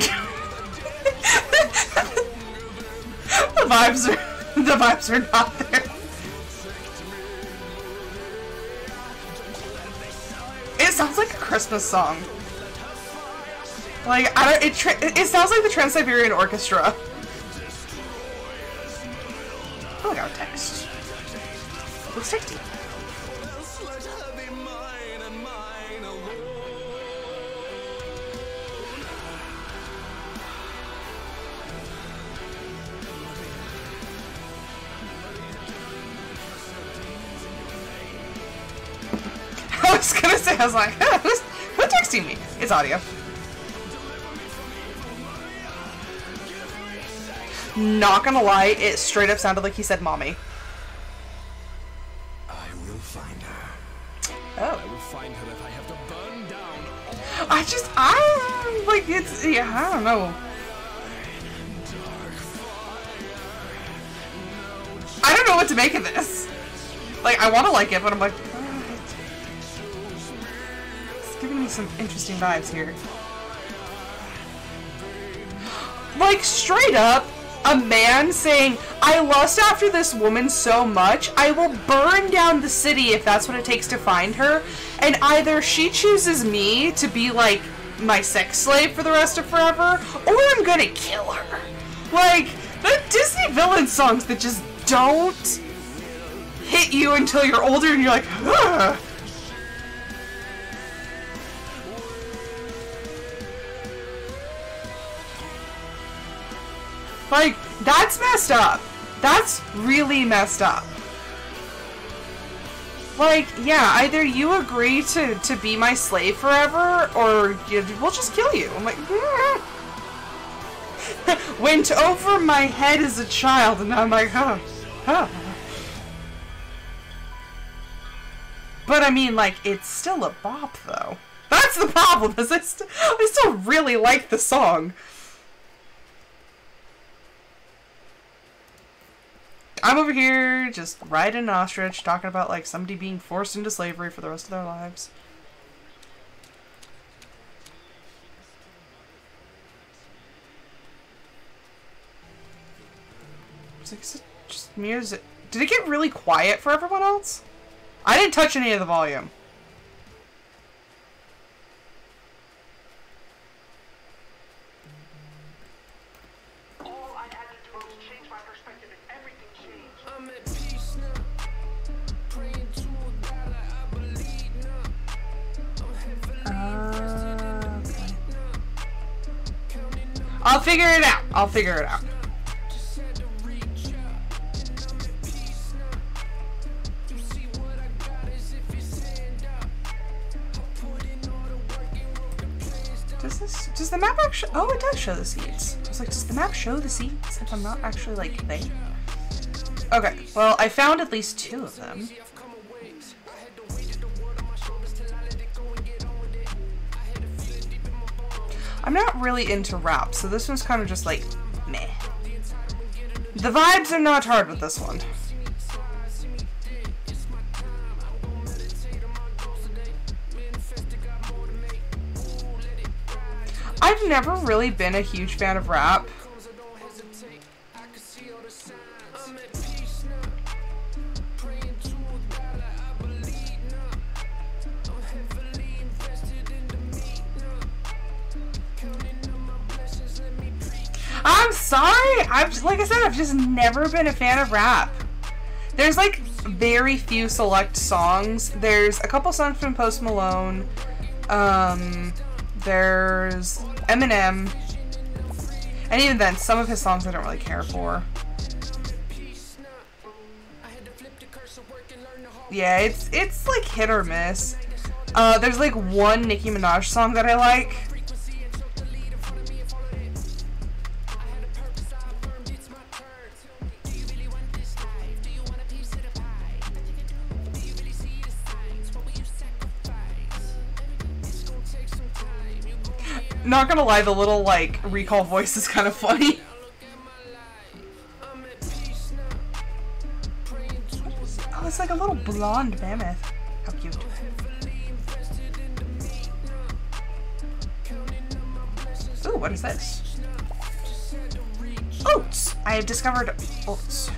the vibes are the vibes are not there. It sounds like a Christmas song. Like I don't. It it sounds like the Trans Siberian Orchestra. Oh, I got a text. Looks tasty. Was gonna say, I was like, who's, who's texting me? It's audio. Not gonna lie, it straight up sounded like he said mommy. I will find her. Oh. I will find her if I have to burn down I just, I like it's, yeah, I don't know. I don't know what to make of this. Like, I want to like it, but I'm like, some interesting vibes here. Like, straight up, a man saying, I lust after this woman so much, I will burn down the city if that's what it takes to find her. And either she chooses me to be like my sex slave for the rest of forever, or I'm gonna kill her. Like, the Disney villain songs that just don't hit you until you're older and you're like, Ugh. Like, that's messed up. That's really messed up. Like, yeah, either you agree to, to be my slave forever, or you, we'll just kill you. I'm like, "Mm." went over my head as a child, and I'm like, huh, huh. But I mean, like, it's still a bop, though. That's the problem. Is I, st- I still really like the song. I'm over here just riding an ostrich, talking about like somebody being forced into slavery for the rest of their lives. Is it just music. Did it get really quiet for everyone else? I didn't touch any of the volume. I'll figure it out. I'll figure it out. Does this does the map actually oh it does show the seeds. I was like, does the map show the seeds if I'm not actually like there? Okay, well I found at least two of them. I'm not really into rap, so this one's kind of just like meh. The vibes are not hard with this one. I've never really been a huge fan of rap. I'm sorry. I've like I said, I've just never been a fan of rap. There's like very few select songs. There's a couple songs from Post Malone. Um, there's Eminem, and even then, some of his songs I don't really care for. Yeah, it's it's like hit or miss. Uh, there's like one Nicki Minaj song that I like. Not gonna lie, the little like recall voice is kind of funny. Oh, it's like a little blonde mammoth. How cute. Ooh, what is this? Oats! I have discovered oats.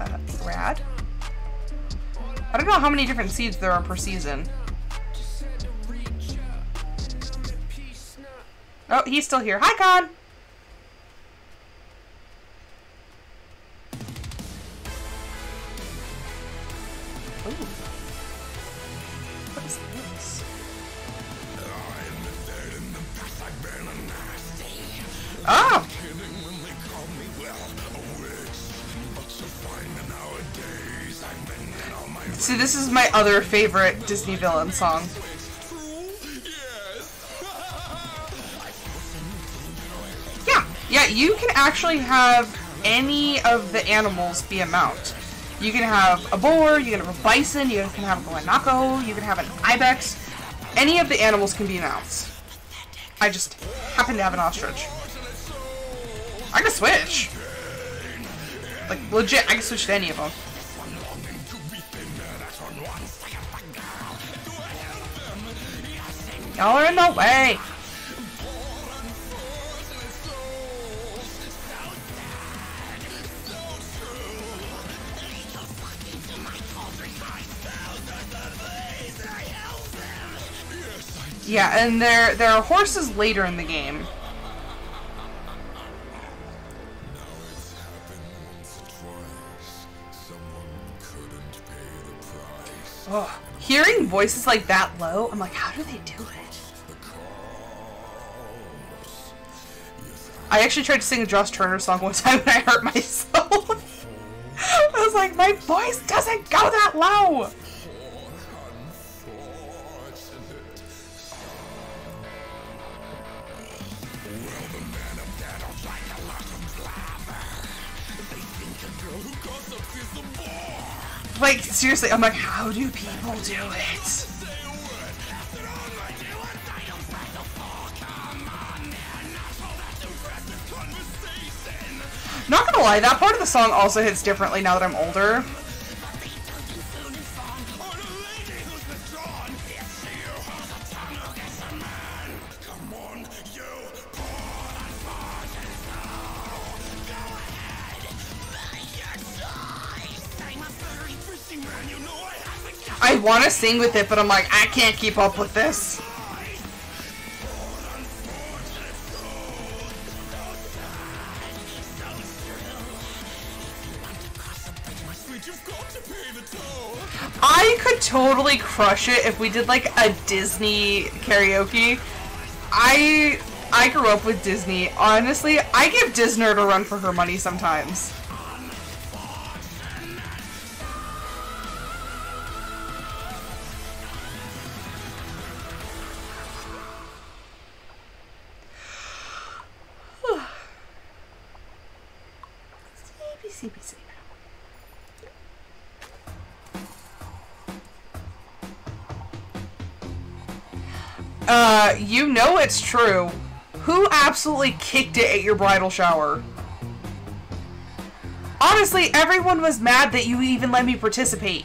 Uh, rad. I don't know how many different seeds there are per season. Oh, he's still here. Hi, Con! Ooh. See, this is my other favorite Disney villain song. Yeah, yeah, you can actually have any of the animals be a mount. You can have a boar, you can have a bison, you can have a guanaco, you can have an ibex. Any of the animals can be mounts. I just happen to have an ostrich. I can switch. Like, legit, I can switch to any of them. Y'all are in the way. Yeah, and there there are horses later in the game. Oh, hearing voices like that low, I'm like, how do they do it? I actually tried to sing a Josh Turner song one time and I hurt myself. I was like, my voice doesn't go that low. Like, seriously, I'm like, how do people do it? Not gonna lie, that part of the song also hits differently now that I'm older. I want to sing with it, but I'm like, I can't keep up with this. Totally crush it if we did like a Disney karaoke. I I grew up with Disney. Honestly, I give Disney a run for her money sometimes. You know it's true. Who absolutely kicked it at your bridal shower? Honestly, everyone was mad that you even let me participate.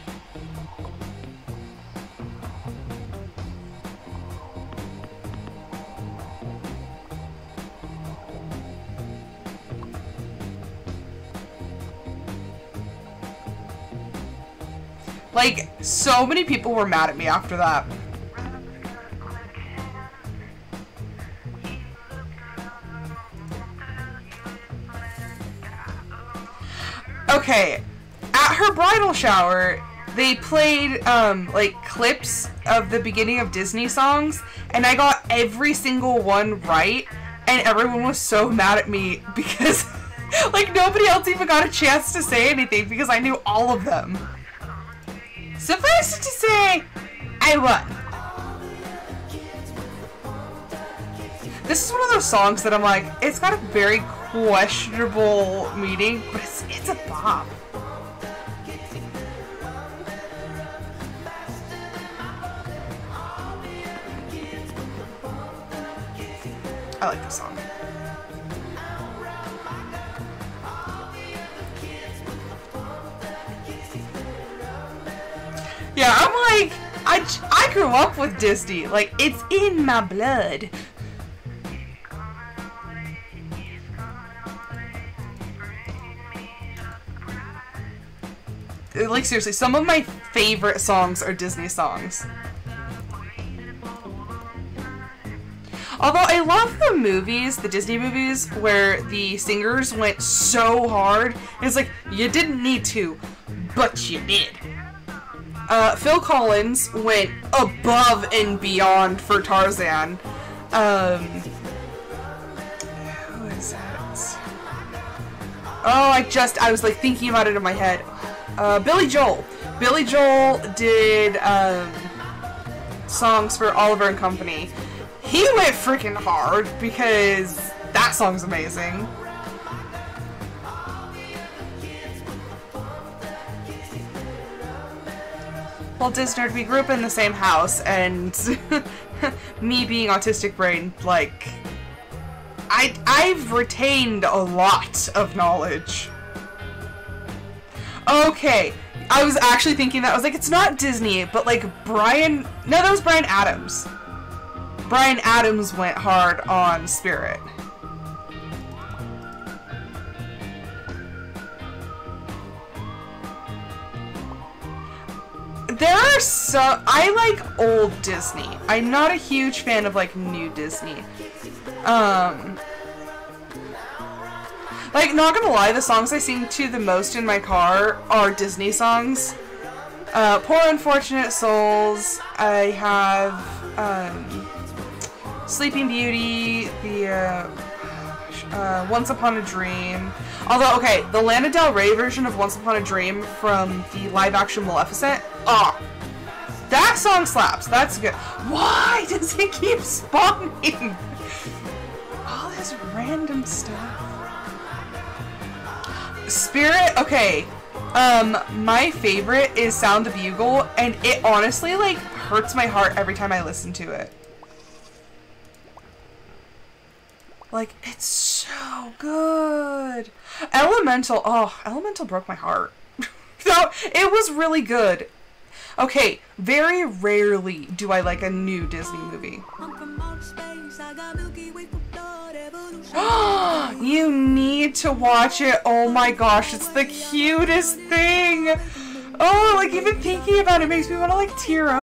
Like, so many people were mad at me after that. Okay, at her bridal shower, they played um like clips of the beginning of Disney songs, and I got every single one right, and everyone was so mad at me because like nobody else even got a chance to say anything because I knew all of them. Suffice it to say, I won. This is one of those songs that I'm like, it's got a very questionable meeting, but it's it's a bop. I like this song. Yeah, I'm like, I, I grew up with Disney. Like, it's in my blood. Like, seriously, some of my favorite songs are Disney songs. Although I love the movies, the Disney movies, where the singers went so hard. It's like, you didn't need to, but you did. Uh, Phil Collins went above and beyond for Tarzan. Um, who is that? Oh, I just, I was like thinking about it in my head uh, Billy Joel. Billy Joel did um, songs for Oliver and Company. He went freaking hard because that song's amazing. Well, Disney, we grew up in the same house, and me being autistic brain, like, I I've retained a lot of knowledge. Okay, I was actually thinking that I was like, it's not Disney, but like Bryan. No, that was Bryan Adams. Bryan Adams went hard on Spirit. There are so I like old Disney. I'm not a huge fan of like new Disney. Um like not gonna lie, the songs I sing to the most in my car are Disney songs. Uh, Poor Unfortunate Souls. I have um, Sleeping Beauty. The uh, uh, Once Upon a Dream. Although, okay, the Lana Del Rey version of Once Upon a Dream from the live-action Maleficent. Ah, that song slaps. That's good. Why does it keep spawning? All this random stuff. Spirit, okay. Um, my favorite is Sound the Bugle, and it honestly, like, hurts my heart every time I listen to it. Like, it's so good. Elemental, oh, Elemental broke my heart. so, it was really good. Okay, very rarely do I like a new Disney movie. you need to watch it. Oh my gosh, it's the cutest thing. Oh, like even thinking about it makes me want to like tear up.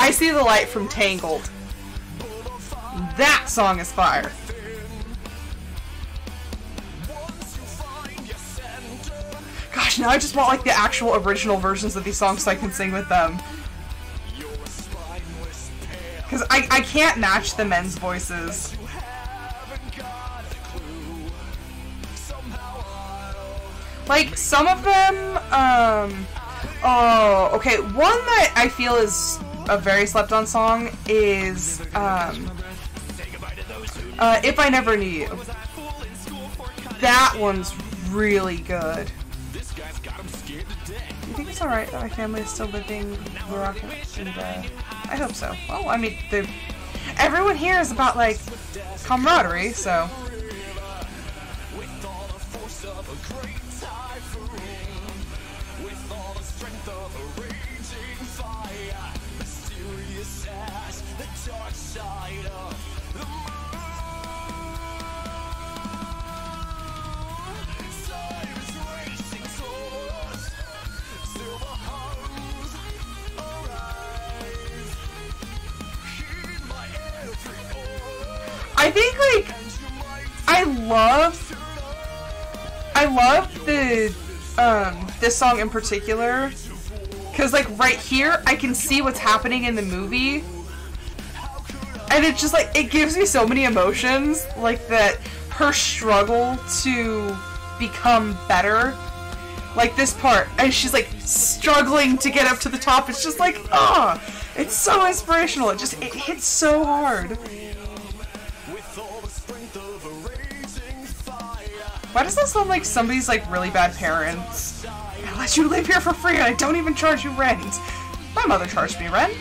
I see the light from Tangled. That song is fire. Gosh, now I just want like the actual original versions of these songs so I can sing with them. Because I, I can't match the men's voices. Like, some of them, um... Oh, okay. One that I feel is a very slept on song is, um... Uh, If I Never Knew You. That one's really good. You think it's alright that my family is still living Morocco and I hope so. Well, I mean, everyone here is about like camaraderie, so. I think like I love I love the um this song in particular. Cuz like right here I can see what's happening in the movie. And it just like it gives me so many emotions like that her struggle to become better. Like this part and she's like struggling to get up to the top. It's just like ah it's so inspirational. It just it hits so hard Why does that sound like somebody's like really bad parents? I let you live here for free and I don't even charge you rent. My mother charged me rent.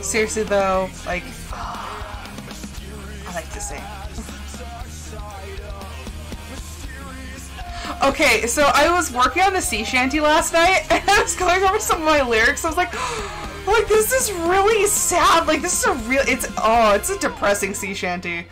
Seriously though, like, I like to sing. Okay, so I was working on the sea shanty last night, and I was going over some of my lyrics. I was like, like this is really sad. Like this is a real. It's oh, it's a depressing sea shanty.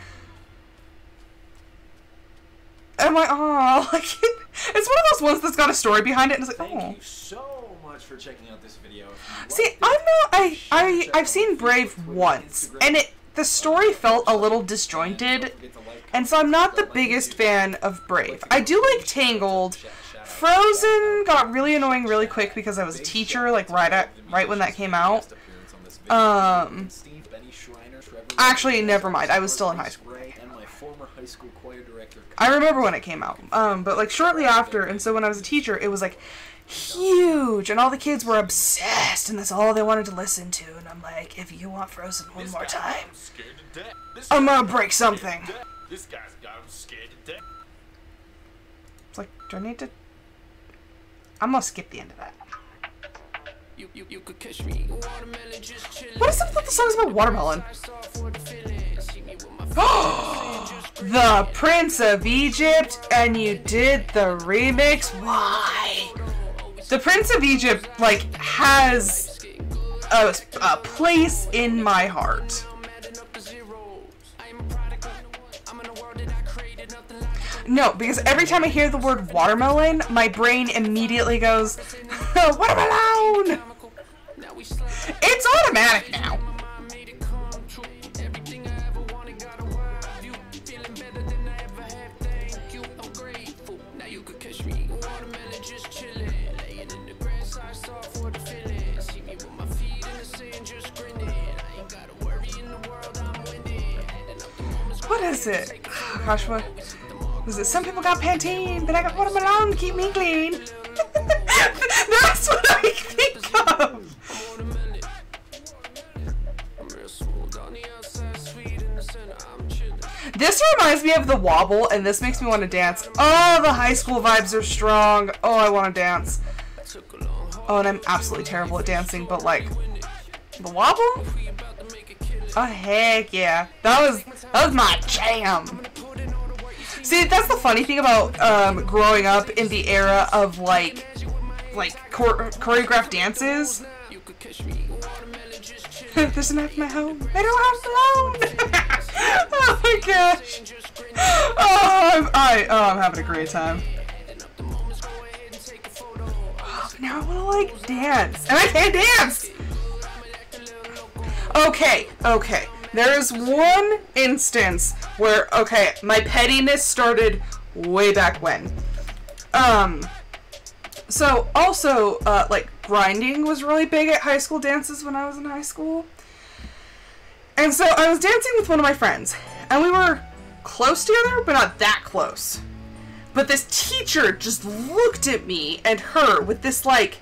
And I'm like, oh, like it's one of those ones that's got a story behind it, and it's like, Thank oh. you so much for checking out this video. See, I'm not. I be sure to I I've seen Brave once, and it the story felt a little disjointed, and so I'm not the biggest fan of Brave. I do like Tangled. Frozen got really annoying really quick because I was a teacher, like right at right when that came out. Um, actually, never mind. I was still in high school. I remember when it came out. Um, but like shortly after, and so when I was a teacher, it was like huge, and all the kids were obsessed, and that's all they wanted to listen to. And I'm like, if you want Frozen one more time, Scared to death. This I'm gonna break something. This guy's got him scared to death. It's like, do I need to? I'm gonna skip the end of that. You, you, you could catch me. Watermelon just chillin'. What is up with the songs about watermelon? Soft for the feeling. See me with my the Prince of Egypt, and you did the remix. Why? The Prince of Egypt like has a, a place in my heart. No, because every time I hear the word watermelon, my brain immediately goes, watermelon! It's automatic now. What is it? Gosh, what was it? Some people got Pantene, but I got watermelon to keep me clean. That's what I think of. This reminds me of the wobble, and this makes me want to dance. Oh, the high school vibes are strong. Oh, I want to dance. Oh, and I'm absolutely terrible at dancing, but like the wobble. Oh heck yeah, that was that was my jam. See, that's the funny thing about um, growing up in the era of like like chor- choreographed dances. There's a knife in my home. I don't have alone. oh my gosh. Oh, I'm, I, oh, I'm having a great time. now I want to like dance, and I can't dance. Okay, okay. There is one instance where okay, my pettiness started way back when. Um. So also, uh, like grinding was really big at high school dances when I was in high school. And so I was dancing with one of my friends, and we were close together, but not that close. But this teacher just looked at me and her with this like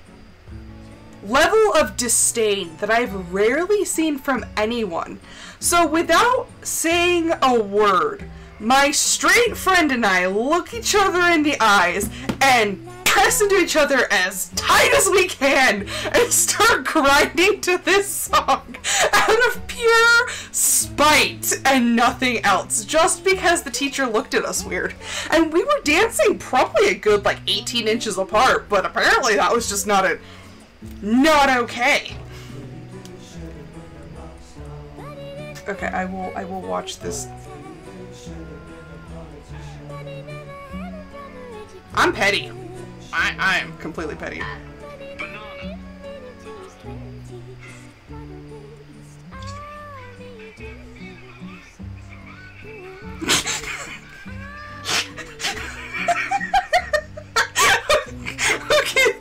level of disdain that I've rarely seen from anyone. So without saying a word, my straight friend and I look each other in the eyes and press into each other as tight as we can and start grinding to this song out of pure spite and nothing else just because the teacher looked at us weird. And we were dancing probably a good like 18 inches apart but apparently that was just not a not okay okay i will i will watch this i'm petty I, I'm completely petty. okay,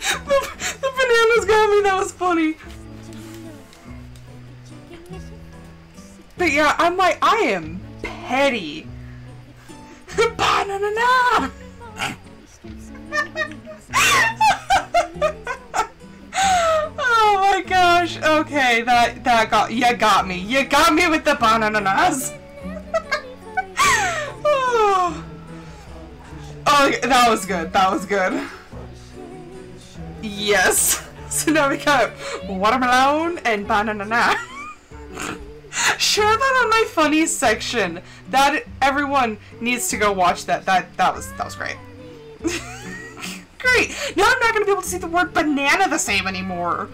the, the bananas got me. That was funny. But yeah, I'm like, I am petty. Banana. oh my gosh. Okay, that that got you got me. You got me with the bananas. oh. oh, that was good. That was good. Yes. So now we got watermelon and banana. Share that on my funny section. That everyone needs to go watch that. That that was that was great. Great! Now I'm not gonna be able to see the word banana the same anymore.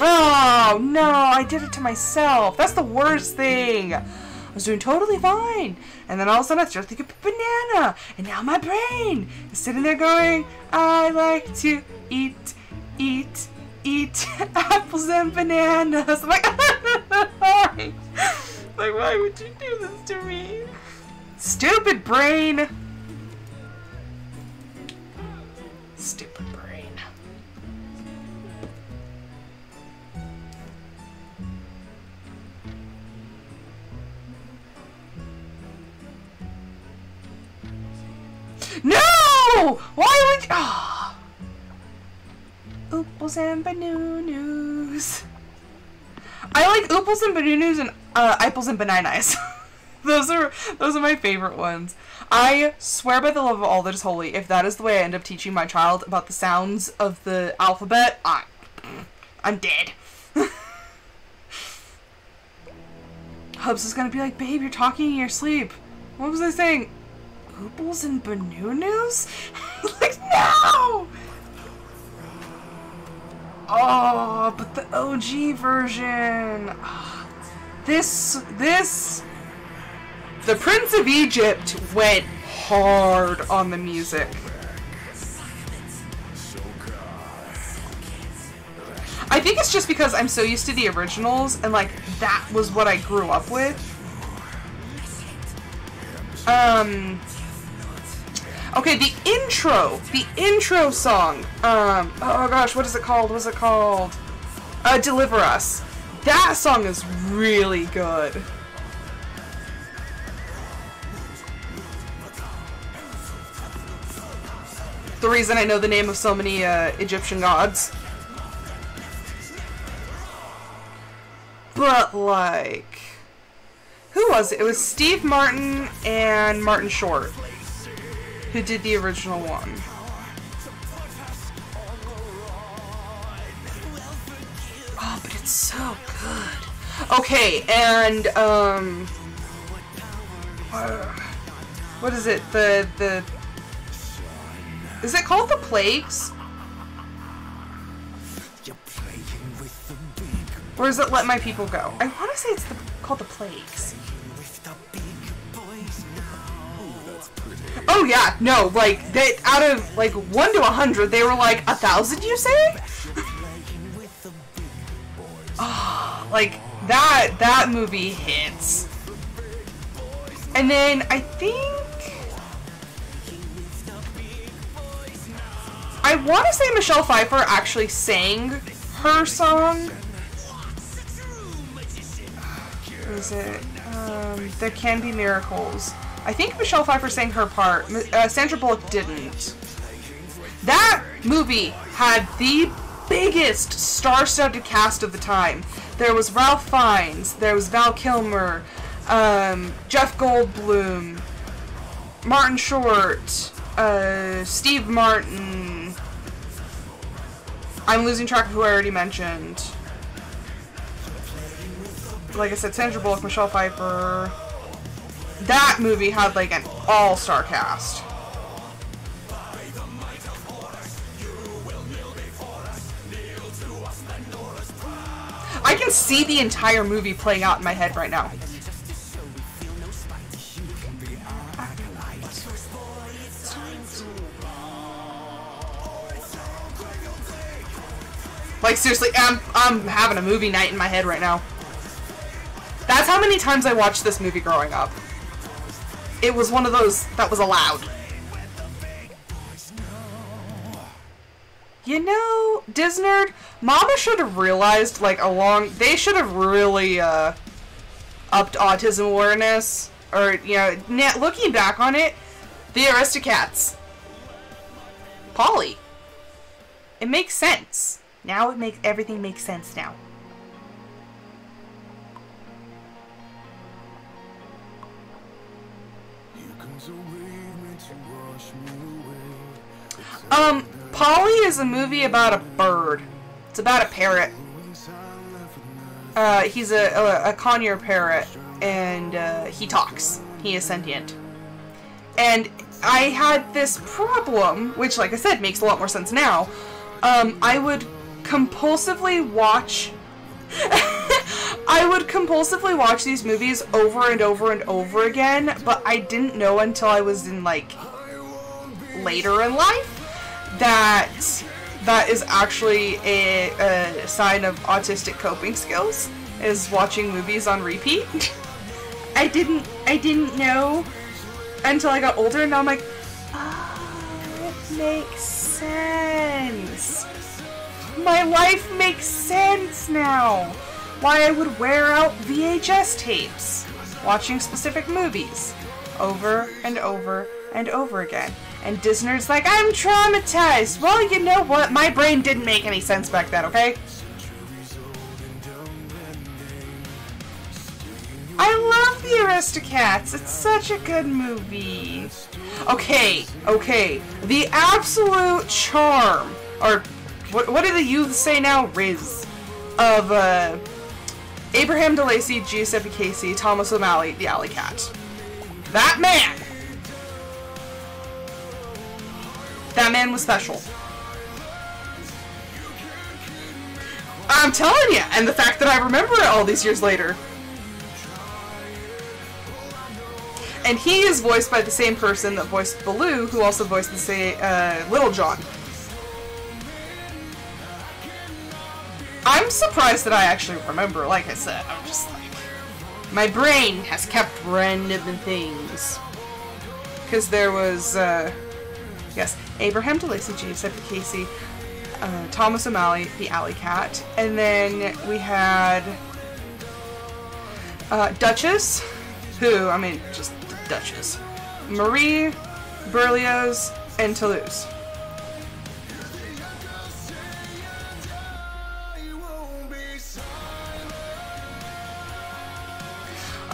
Oh, no, I did it to myself. That's the worst thing. I was doing totally fine. And then all of a sudden I started thinking banana. And now my brain is sitting there going, I like to eat, eat, eat apples and bananas. I'm like, why? Like, why would you do this to me? Stupid brain. Stupid brain. No! Why would ah? Ooples and bananas. I like ooples and bananas and uh, apples and bananas. those are those are my favorite ones. I swear by the love of all that is holy, if that is the way I end up teaching my child about the sounds of the alphabet, I, I'm dead. Hubs is gonna be like, babe, you're talking in your sleep. What was I saying? Ooples and bananas? like, no! Oh, but the OG version. This, this the Prince of Egypt went hard on the music. I think it's just because I'm so used to the originals and like that was what I grew up with. Um Okay, the intro, the intro song. Um oh gosh, what is it called? What's it called? Uh Deliver Us. That song is really good. the reason I know the name of so many uh, Egyptian gods. But, like, who was it? It was Steve Martin and Martin Short who did the original one. Oh, but it's so good. Okay, and, um, uh, what is it? The, the, is it called the Plagues? Or is it Let My People Go? I want to say it's the, called the Plagues. Oh yeah, no, like they out of like one to a hundred, they were like a thousand. You say? Ah, like that that movie hits. And then I think I want to say Michelle Pfeiffer actually sang her song. What is it? Um, there can be miracles. I think Michelle Pfeiffer sang her part. Uh, Sandra Bullock didn't. That movie had the biggest star-studded cast of the time. There was Ralph Fiennes, there was Val Kilmer, um, Jeff Goldblum, Martin Short, uh, Steve Martin. I'm losing track of who I already mentioned. Like I said, Sandra Bullock, Michelle Pfeiffer. That movie had like an all-star cast. I can see the entire movie playing out in my head right now. Like seriously, I'm I'm having a movie night in my head right now. That's how many times I watched this movie growing up. It was one of those that was allowed. You know, Disnerd, Mama should have realized like along they should have really uh upped autism awareness or you know, na- looking back on it, the Aristocats. Paulie. It makes sense. Now it makes everything makes sense now. Um, Paulie is a movie about a bird. It's about a parrot. Uh, he's a, a, a conure parrot, and uh, he talks. He is sentient. And I had this problem, which, like I said, makes a lot more sense now. Um, I would compulsively watch. I would compulsively watch these movies over and over and over again, but I didn't know until I was in like later in life that that is actually a, a sign of autistic coping skills is watching movies on repeat. I didn't I didn't know until I got older and now I'm like, oh, it makes sense. My life makes sense now. Why I would wear out VHS tapes watching specific movies over and over and over again. And Disney's like, I'm traumatized. Well, you know what? My brain didn't make any sense back then, okay? I love the Aristocats. It's such a good movie. Okay, okay. The absolute charm, or what, what do the youth say now? Riz. Of uh, Abraham DeLacy, Giuseppe Casey, Thomas O'Malley, the Alley Cat. That man! That man was special. I'm telling you, and the fact that I remember it all these years later. And he is voiced by the same person that voiced Baloo, who also voiced the same uh, Little John. I'm surprised that I actually remember. Like I said, I'm just like my brain has kept random things. Because there was, uh, yes, Abraham DeLacy, Giuseppe Casey, uh, Thomas O'Malley, the Alley Cat, and then we had uh, Duchess, who, I mean, just Duchess, Marie, Berlioz, and Toulouse.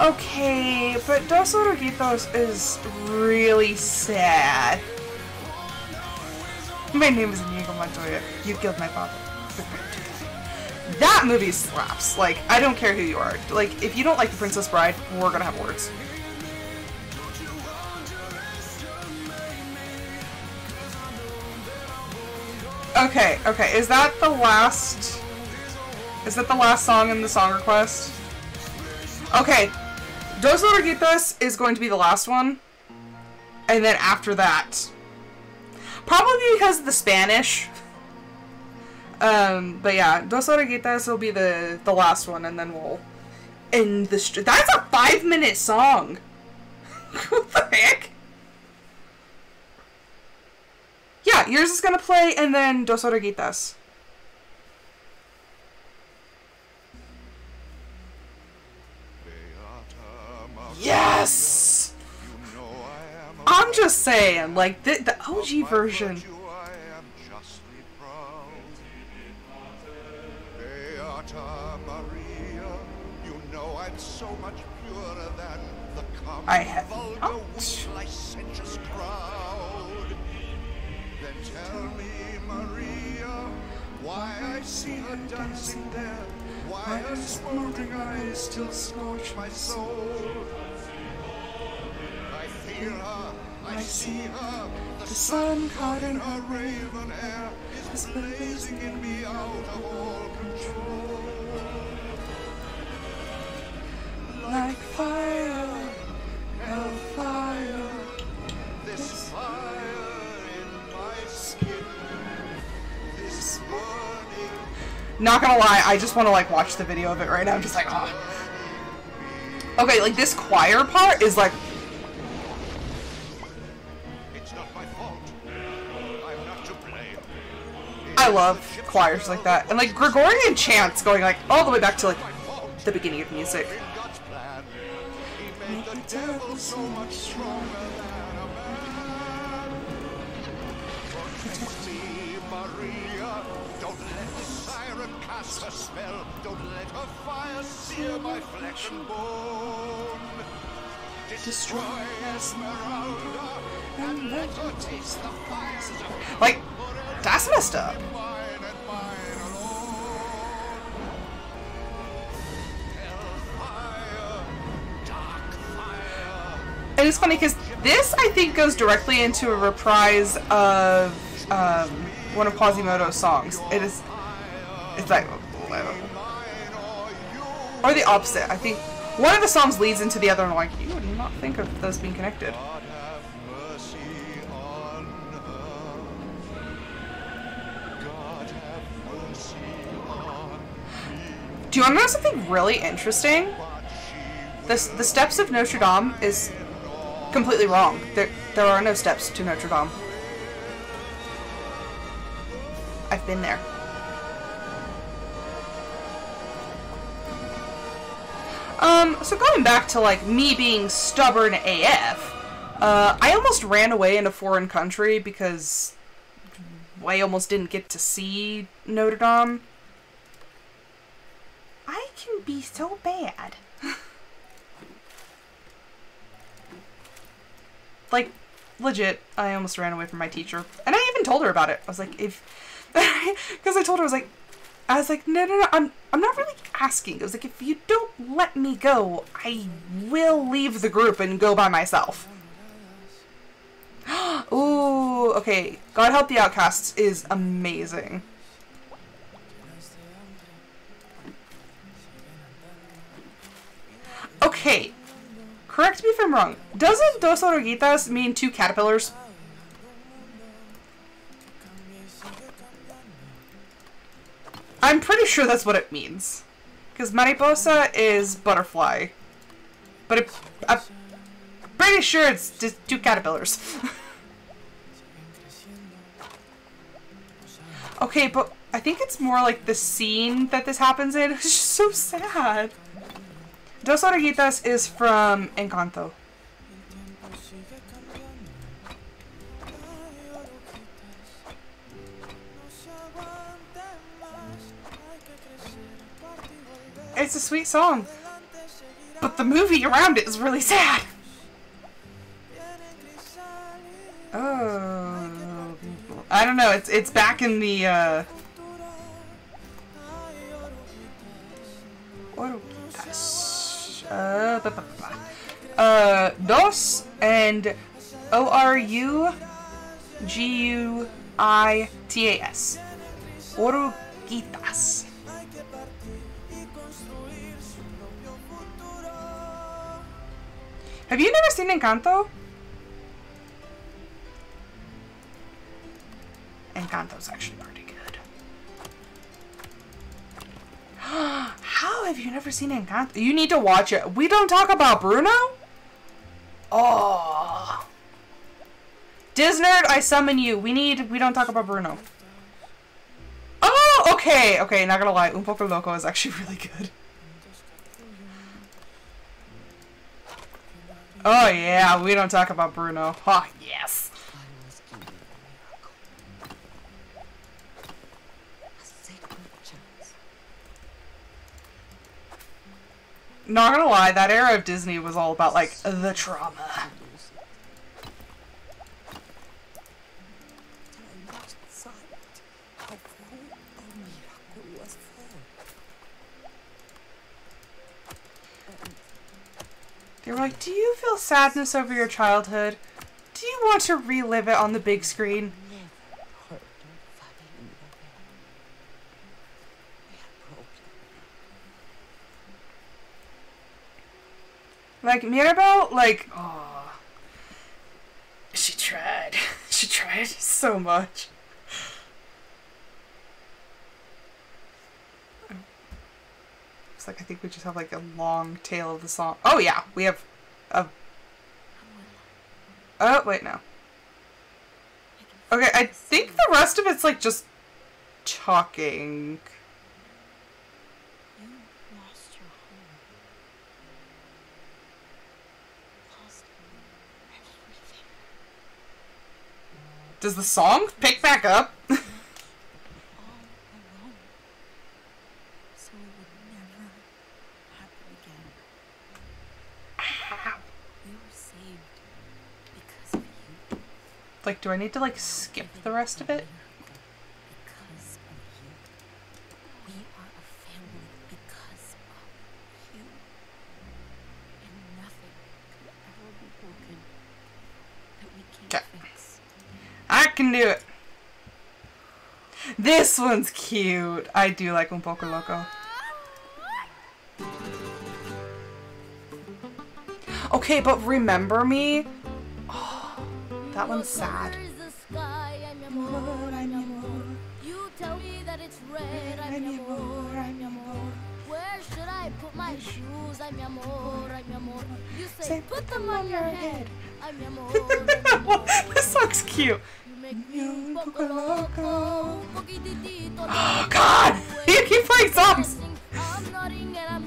Okay, but Dos Oruguitas is really sad. My name is Inigo Montoya. You killed my father. That movie slaps. Like, I don't care who you are. Like, if you don't like The Princess Bride, we're gonna have words. Okay, okay. Is that the last... Is that the last song in the song request? Okay. Dos Oruguitas is going to be the last one. and then after that, probably because of the Spanish. Um, but yeah, Dos Oruguitas will be the the last one, and then we'll end the. Str- That's a five minute song. what the heck? Yeah, yours is gonna play, and then Dos Oruguitas. Yes. I'm just saying, like the the OG version. So much purer than the common I have vulgar oh. not. crowd. Then tell me, Maria, why I see her dancing there, why her smoldering eyes still scorch my soul. I her, I see her, the sun caught in her raven hair is blazing in me out of all control. Like fire, hellfire. This fire in my skin, this burning Not gonna lie, I just want to like watch the video of it right now. I'm just like, ah. Okay, like this choir part is like, I love choirs like that, and like Gregorian chants going like all the way back to like the beginning of music. Destroy Esmeralda and let her taste the fires Like, that's messed up. and it's funny because this, I think, goes directly into a reprise of um, one of Quasimodo's songs. It is, it's like, or the opposite. I think one of the songs leads into the other, and I'm like, you would not think of those being connected. Do you want to know something really interesting? The, the steps of Notre Dame is completely wrong. There, there are no steps to Notre Dame. I've been there. Um, so going back to like me being stubborn AF, uh, I almost ran away in a foreign country because I almost didn't get to see Notre Dame. I can be so bad. like, legit, I almost ran away from my teacher. And I even told her about it. I was like, if. Because I told her, I was like, I was like, no, no, no, I'm, I'm not really asking. I was like, if you don't let me go, I will leave the group and go by myself. Ooh, okay. God Help the Outcasts is amazing. Okay. Correct me if I'm wrong. Doesn't Dos Oruguitas mean two caterpillars? I'm pretty sure that's what it means. Because mariposa is butterfly. But it, I'm pretty sure it's just two caterpillars. okay, but I think it's more like the scene that this happens in. It's just so sad. Dos Oruguitas is from Encanto. It's a sweet song, but the movie around it is really sad. Oh, I don't know. It's it's back in the. Uh uh, ba -ba -ba uh, DOS and O R U G U I T A S. Oruguitas. Have you never seen Encanto? Encanto's actually pretty good. How have you never seen Encanto? You need to watch it. We don't talk about Bruno? Oh. Disnerd, I summon you. We need, we don't talk about Bruno. Oh, okay, okay, not gonna lie. Un Poco Loco is actually really good. Oh yeah, we don't talk about Bruno. Oh, yes. Not gonna lie, that era of Disney was all about like the trauma. They were like, Do you feel sadness over your childhood? Do you want to relive it on the big screen? Like Mirabel, like oh, she tried. she tried so much. Looks like I think we just have like a long tail of the song. Oh yeah, we have a. Oh wait, no. Okay, I think the rest of it's like just talking. You lost your home. Lost everything. Does the song pick back up? All alone. So it would never happen again. We were saved because of um, you. like, do I need to like skip the rest of it? Because of you. We are a family because of you. And nothing could ever be broken that we can't Okay. fix. I can do it. This one's cute. I do like Un Poco Loco. Okay, but remember me? Oh, that one's sad. You tell me that it's red, I'm mi amor, I'm mi amor. Where should I put my shoes? I'm mi amor, I'm mi amor. You say, put them on your head. I'm mi amor, I'm mi amor. this song's cute. God! You keep playing songs. I'm nodding and I'm.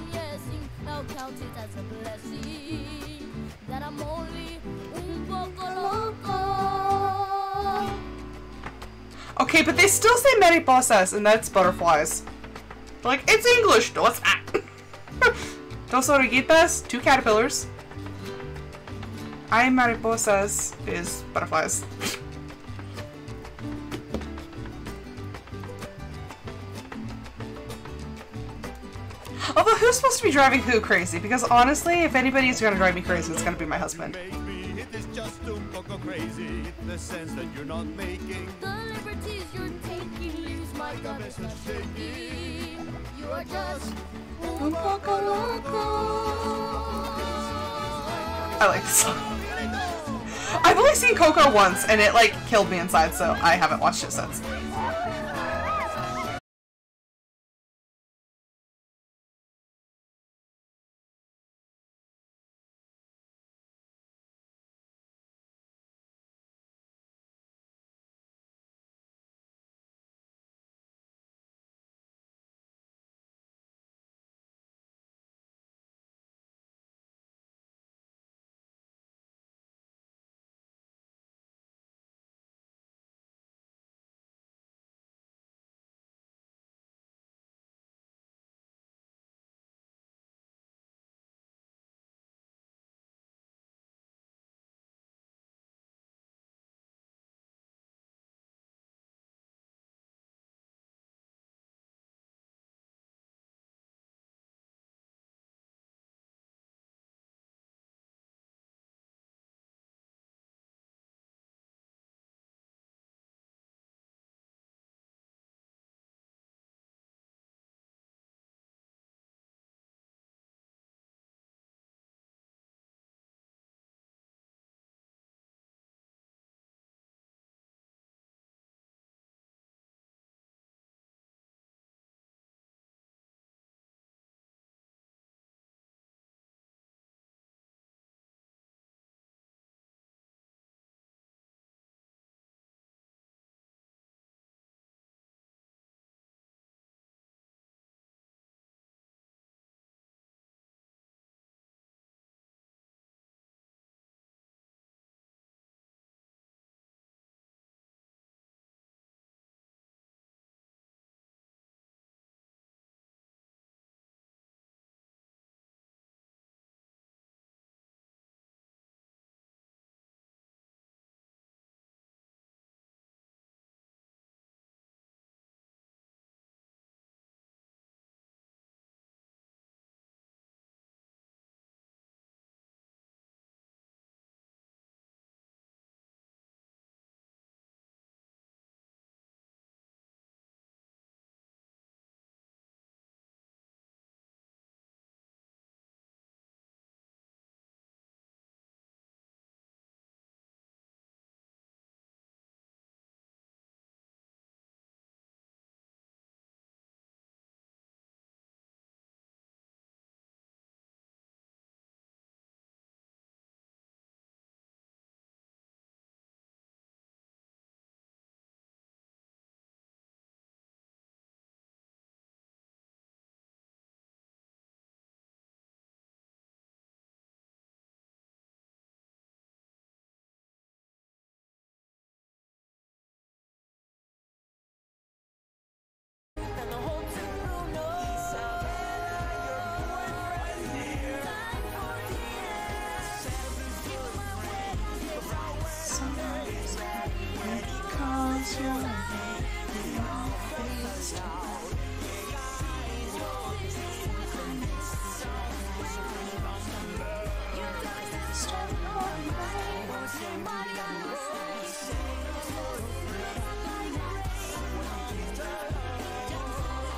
Now count it as a blessing that I'm only un poco loco. Okay, but they still say mariposas, and that's butterflies. Like, it's English. That? Dos oruguitas, two caterpillars. I mariposas is butterflies. Although, who's supposed to be driving who crazy? Because honestly, if anybody's gonna drive me crazy, it's gonna be my husband. Maybe it is just un poco crazy in the sense that you're not making The liberties you're taking leaves my gut shaking. You are just un poco loco. I like this song. I've only seen Coco once, and it like killed me inside, so I haven't watched it since.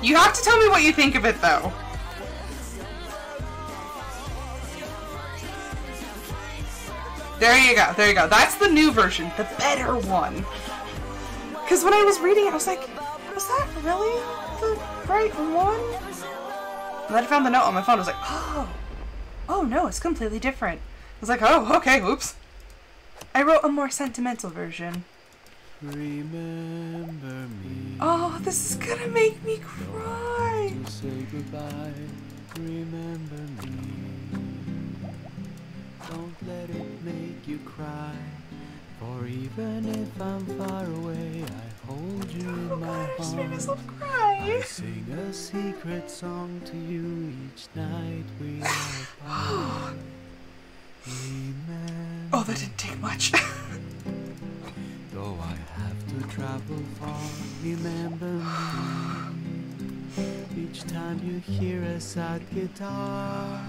You have to tell me what you think of it, though. There you go, there you go. That's the new version, the better one. Because when I was reading it, I was like, was that really the right one? And then I found the note on my phone. I was like, oh, oh no, it's completely different. I was like, oh, okay, oops. I wrote a more sentimental version. Remember me. Oh, this is gonna make me cry. To say goodbye. Remember me. Don't let it make you cry. For even if I'm far away, I hold you in Oh my god, I just made heart. myself I sing a secret song to you each night we are apart. Oh, that didn't take much. Though I have to travel far, remember me. Each time you hear a sad guitar,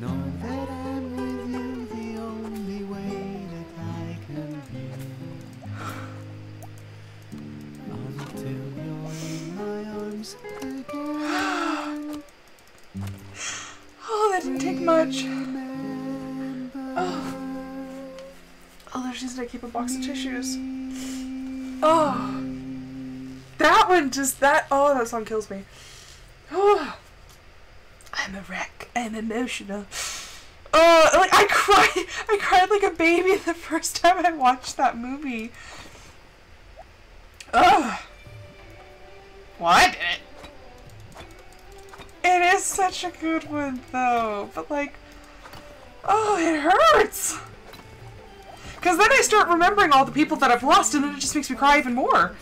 know that I'm with you the only way that I can be. Until you're in my arms again. oh, that didn't take much. Oh, there's reason I keep a box of tissues. Oh, that one just that. Oh, that song kills me. Oh, I'm a wreck. I'm emotional. Oh, like I cried. I cried like a baby the first time I watched that movie. Oh. Well, I did it. It is such a good one, though. But like, oh, it hurts. Because then I start remembering all the people that I've lost, and then it just makes me cry even more.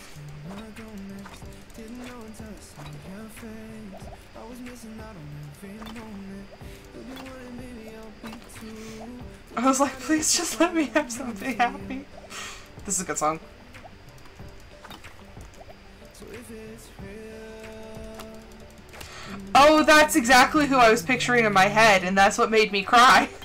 I was like, please just let me have something happy. This is a good song. Oh, that's exactly who I was picturing in my head, and that's what made me cry.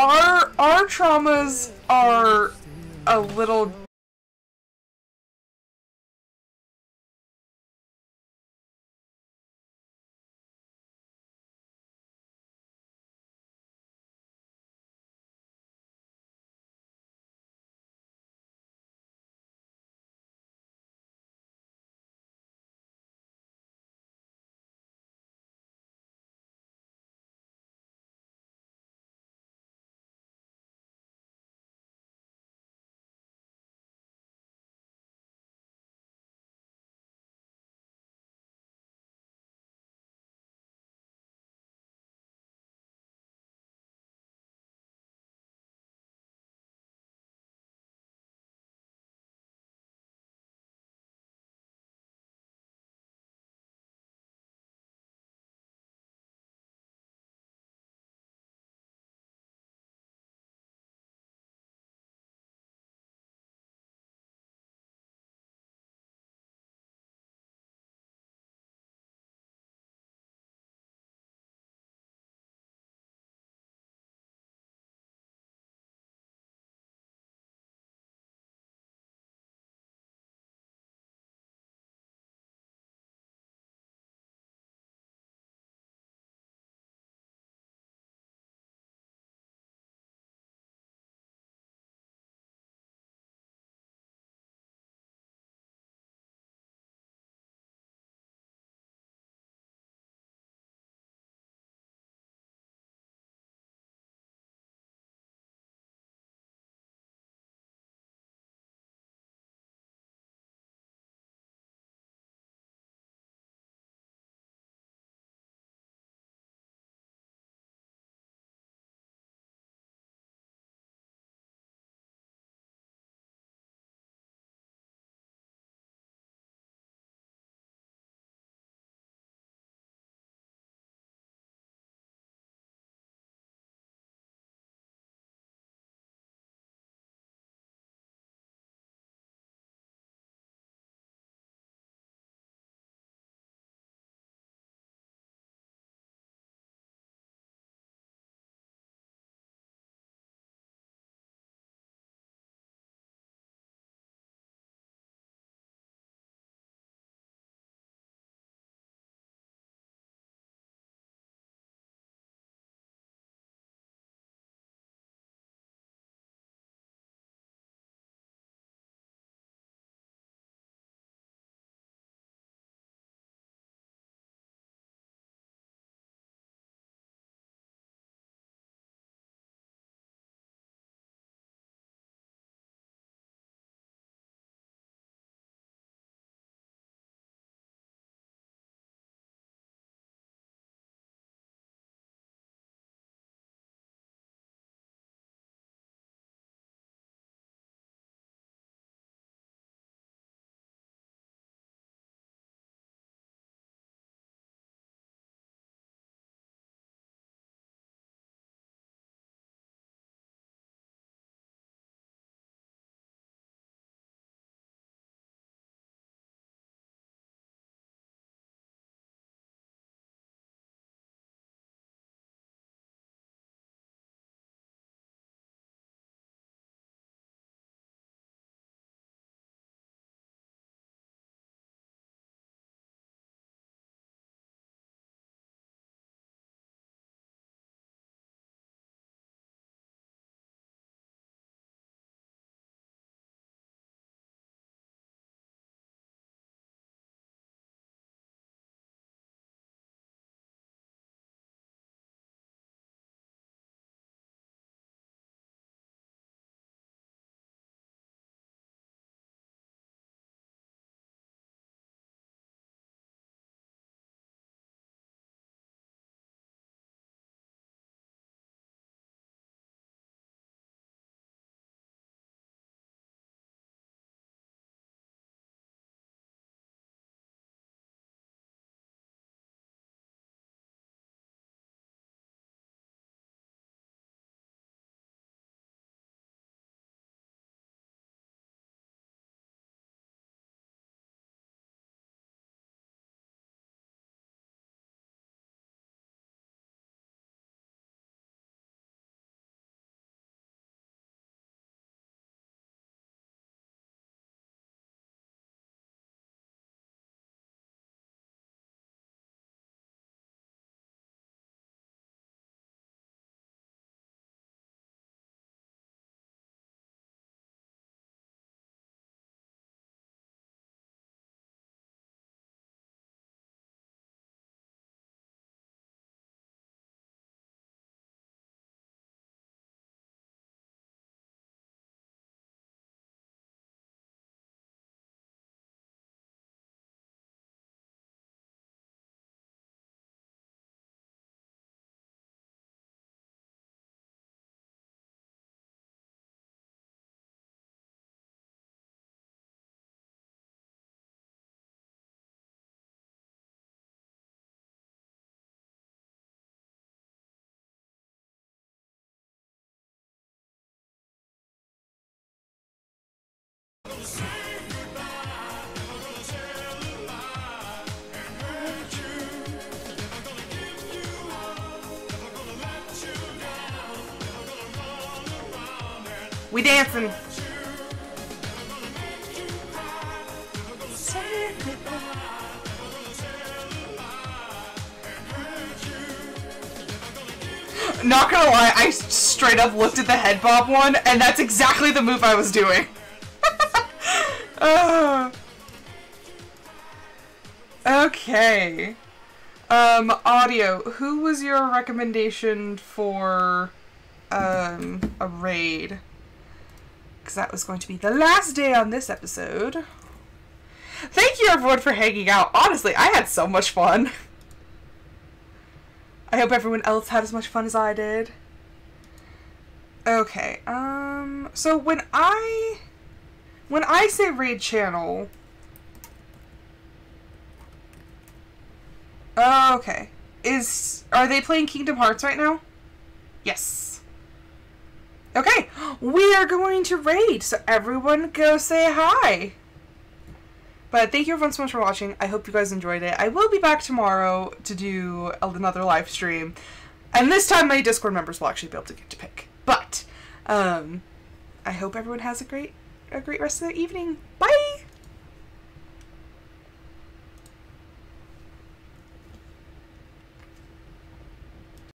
our our traumas are a little We dancing. Not gonna lie, I straight up looked at the head bob one, and that's exactly the move I was doing. Uh. okay. Um, audio. Who was your recommendation for um a raid? Because that was going to be the last day on this episode. Thank you everyone for hanging out. Honestly, I had so much fun. I hope everyone else had as much fun as I did. Okay, um, so when I, when I say raid channel, okay, is, are they playing Kingdom Hearts right now? Yes. Okay, we are going to raid, so everyone go say hi. But thank you everyone so much for watching. I hope you guys enjoyed it. I will be back tomorrow to do another live stream. And this time my Discord members will actually be able to get to pick. But um I hope everyone has a great a great rest of their evening. Bye.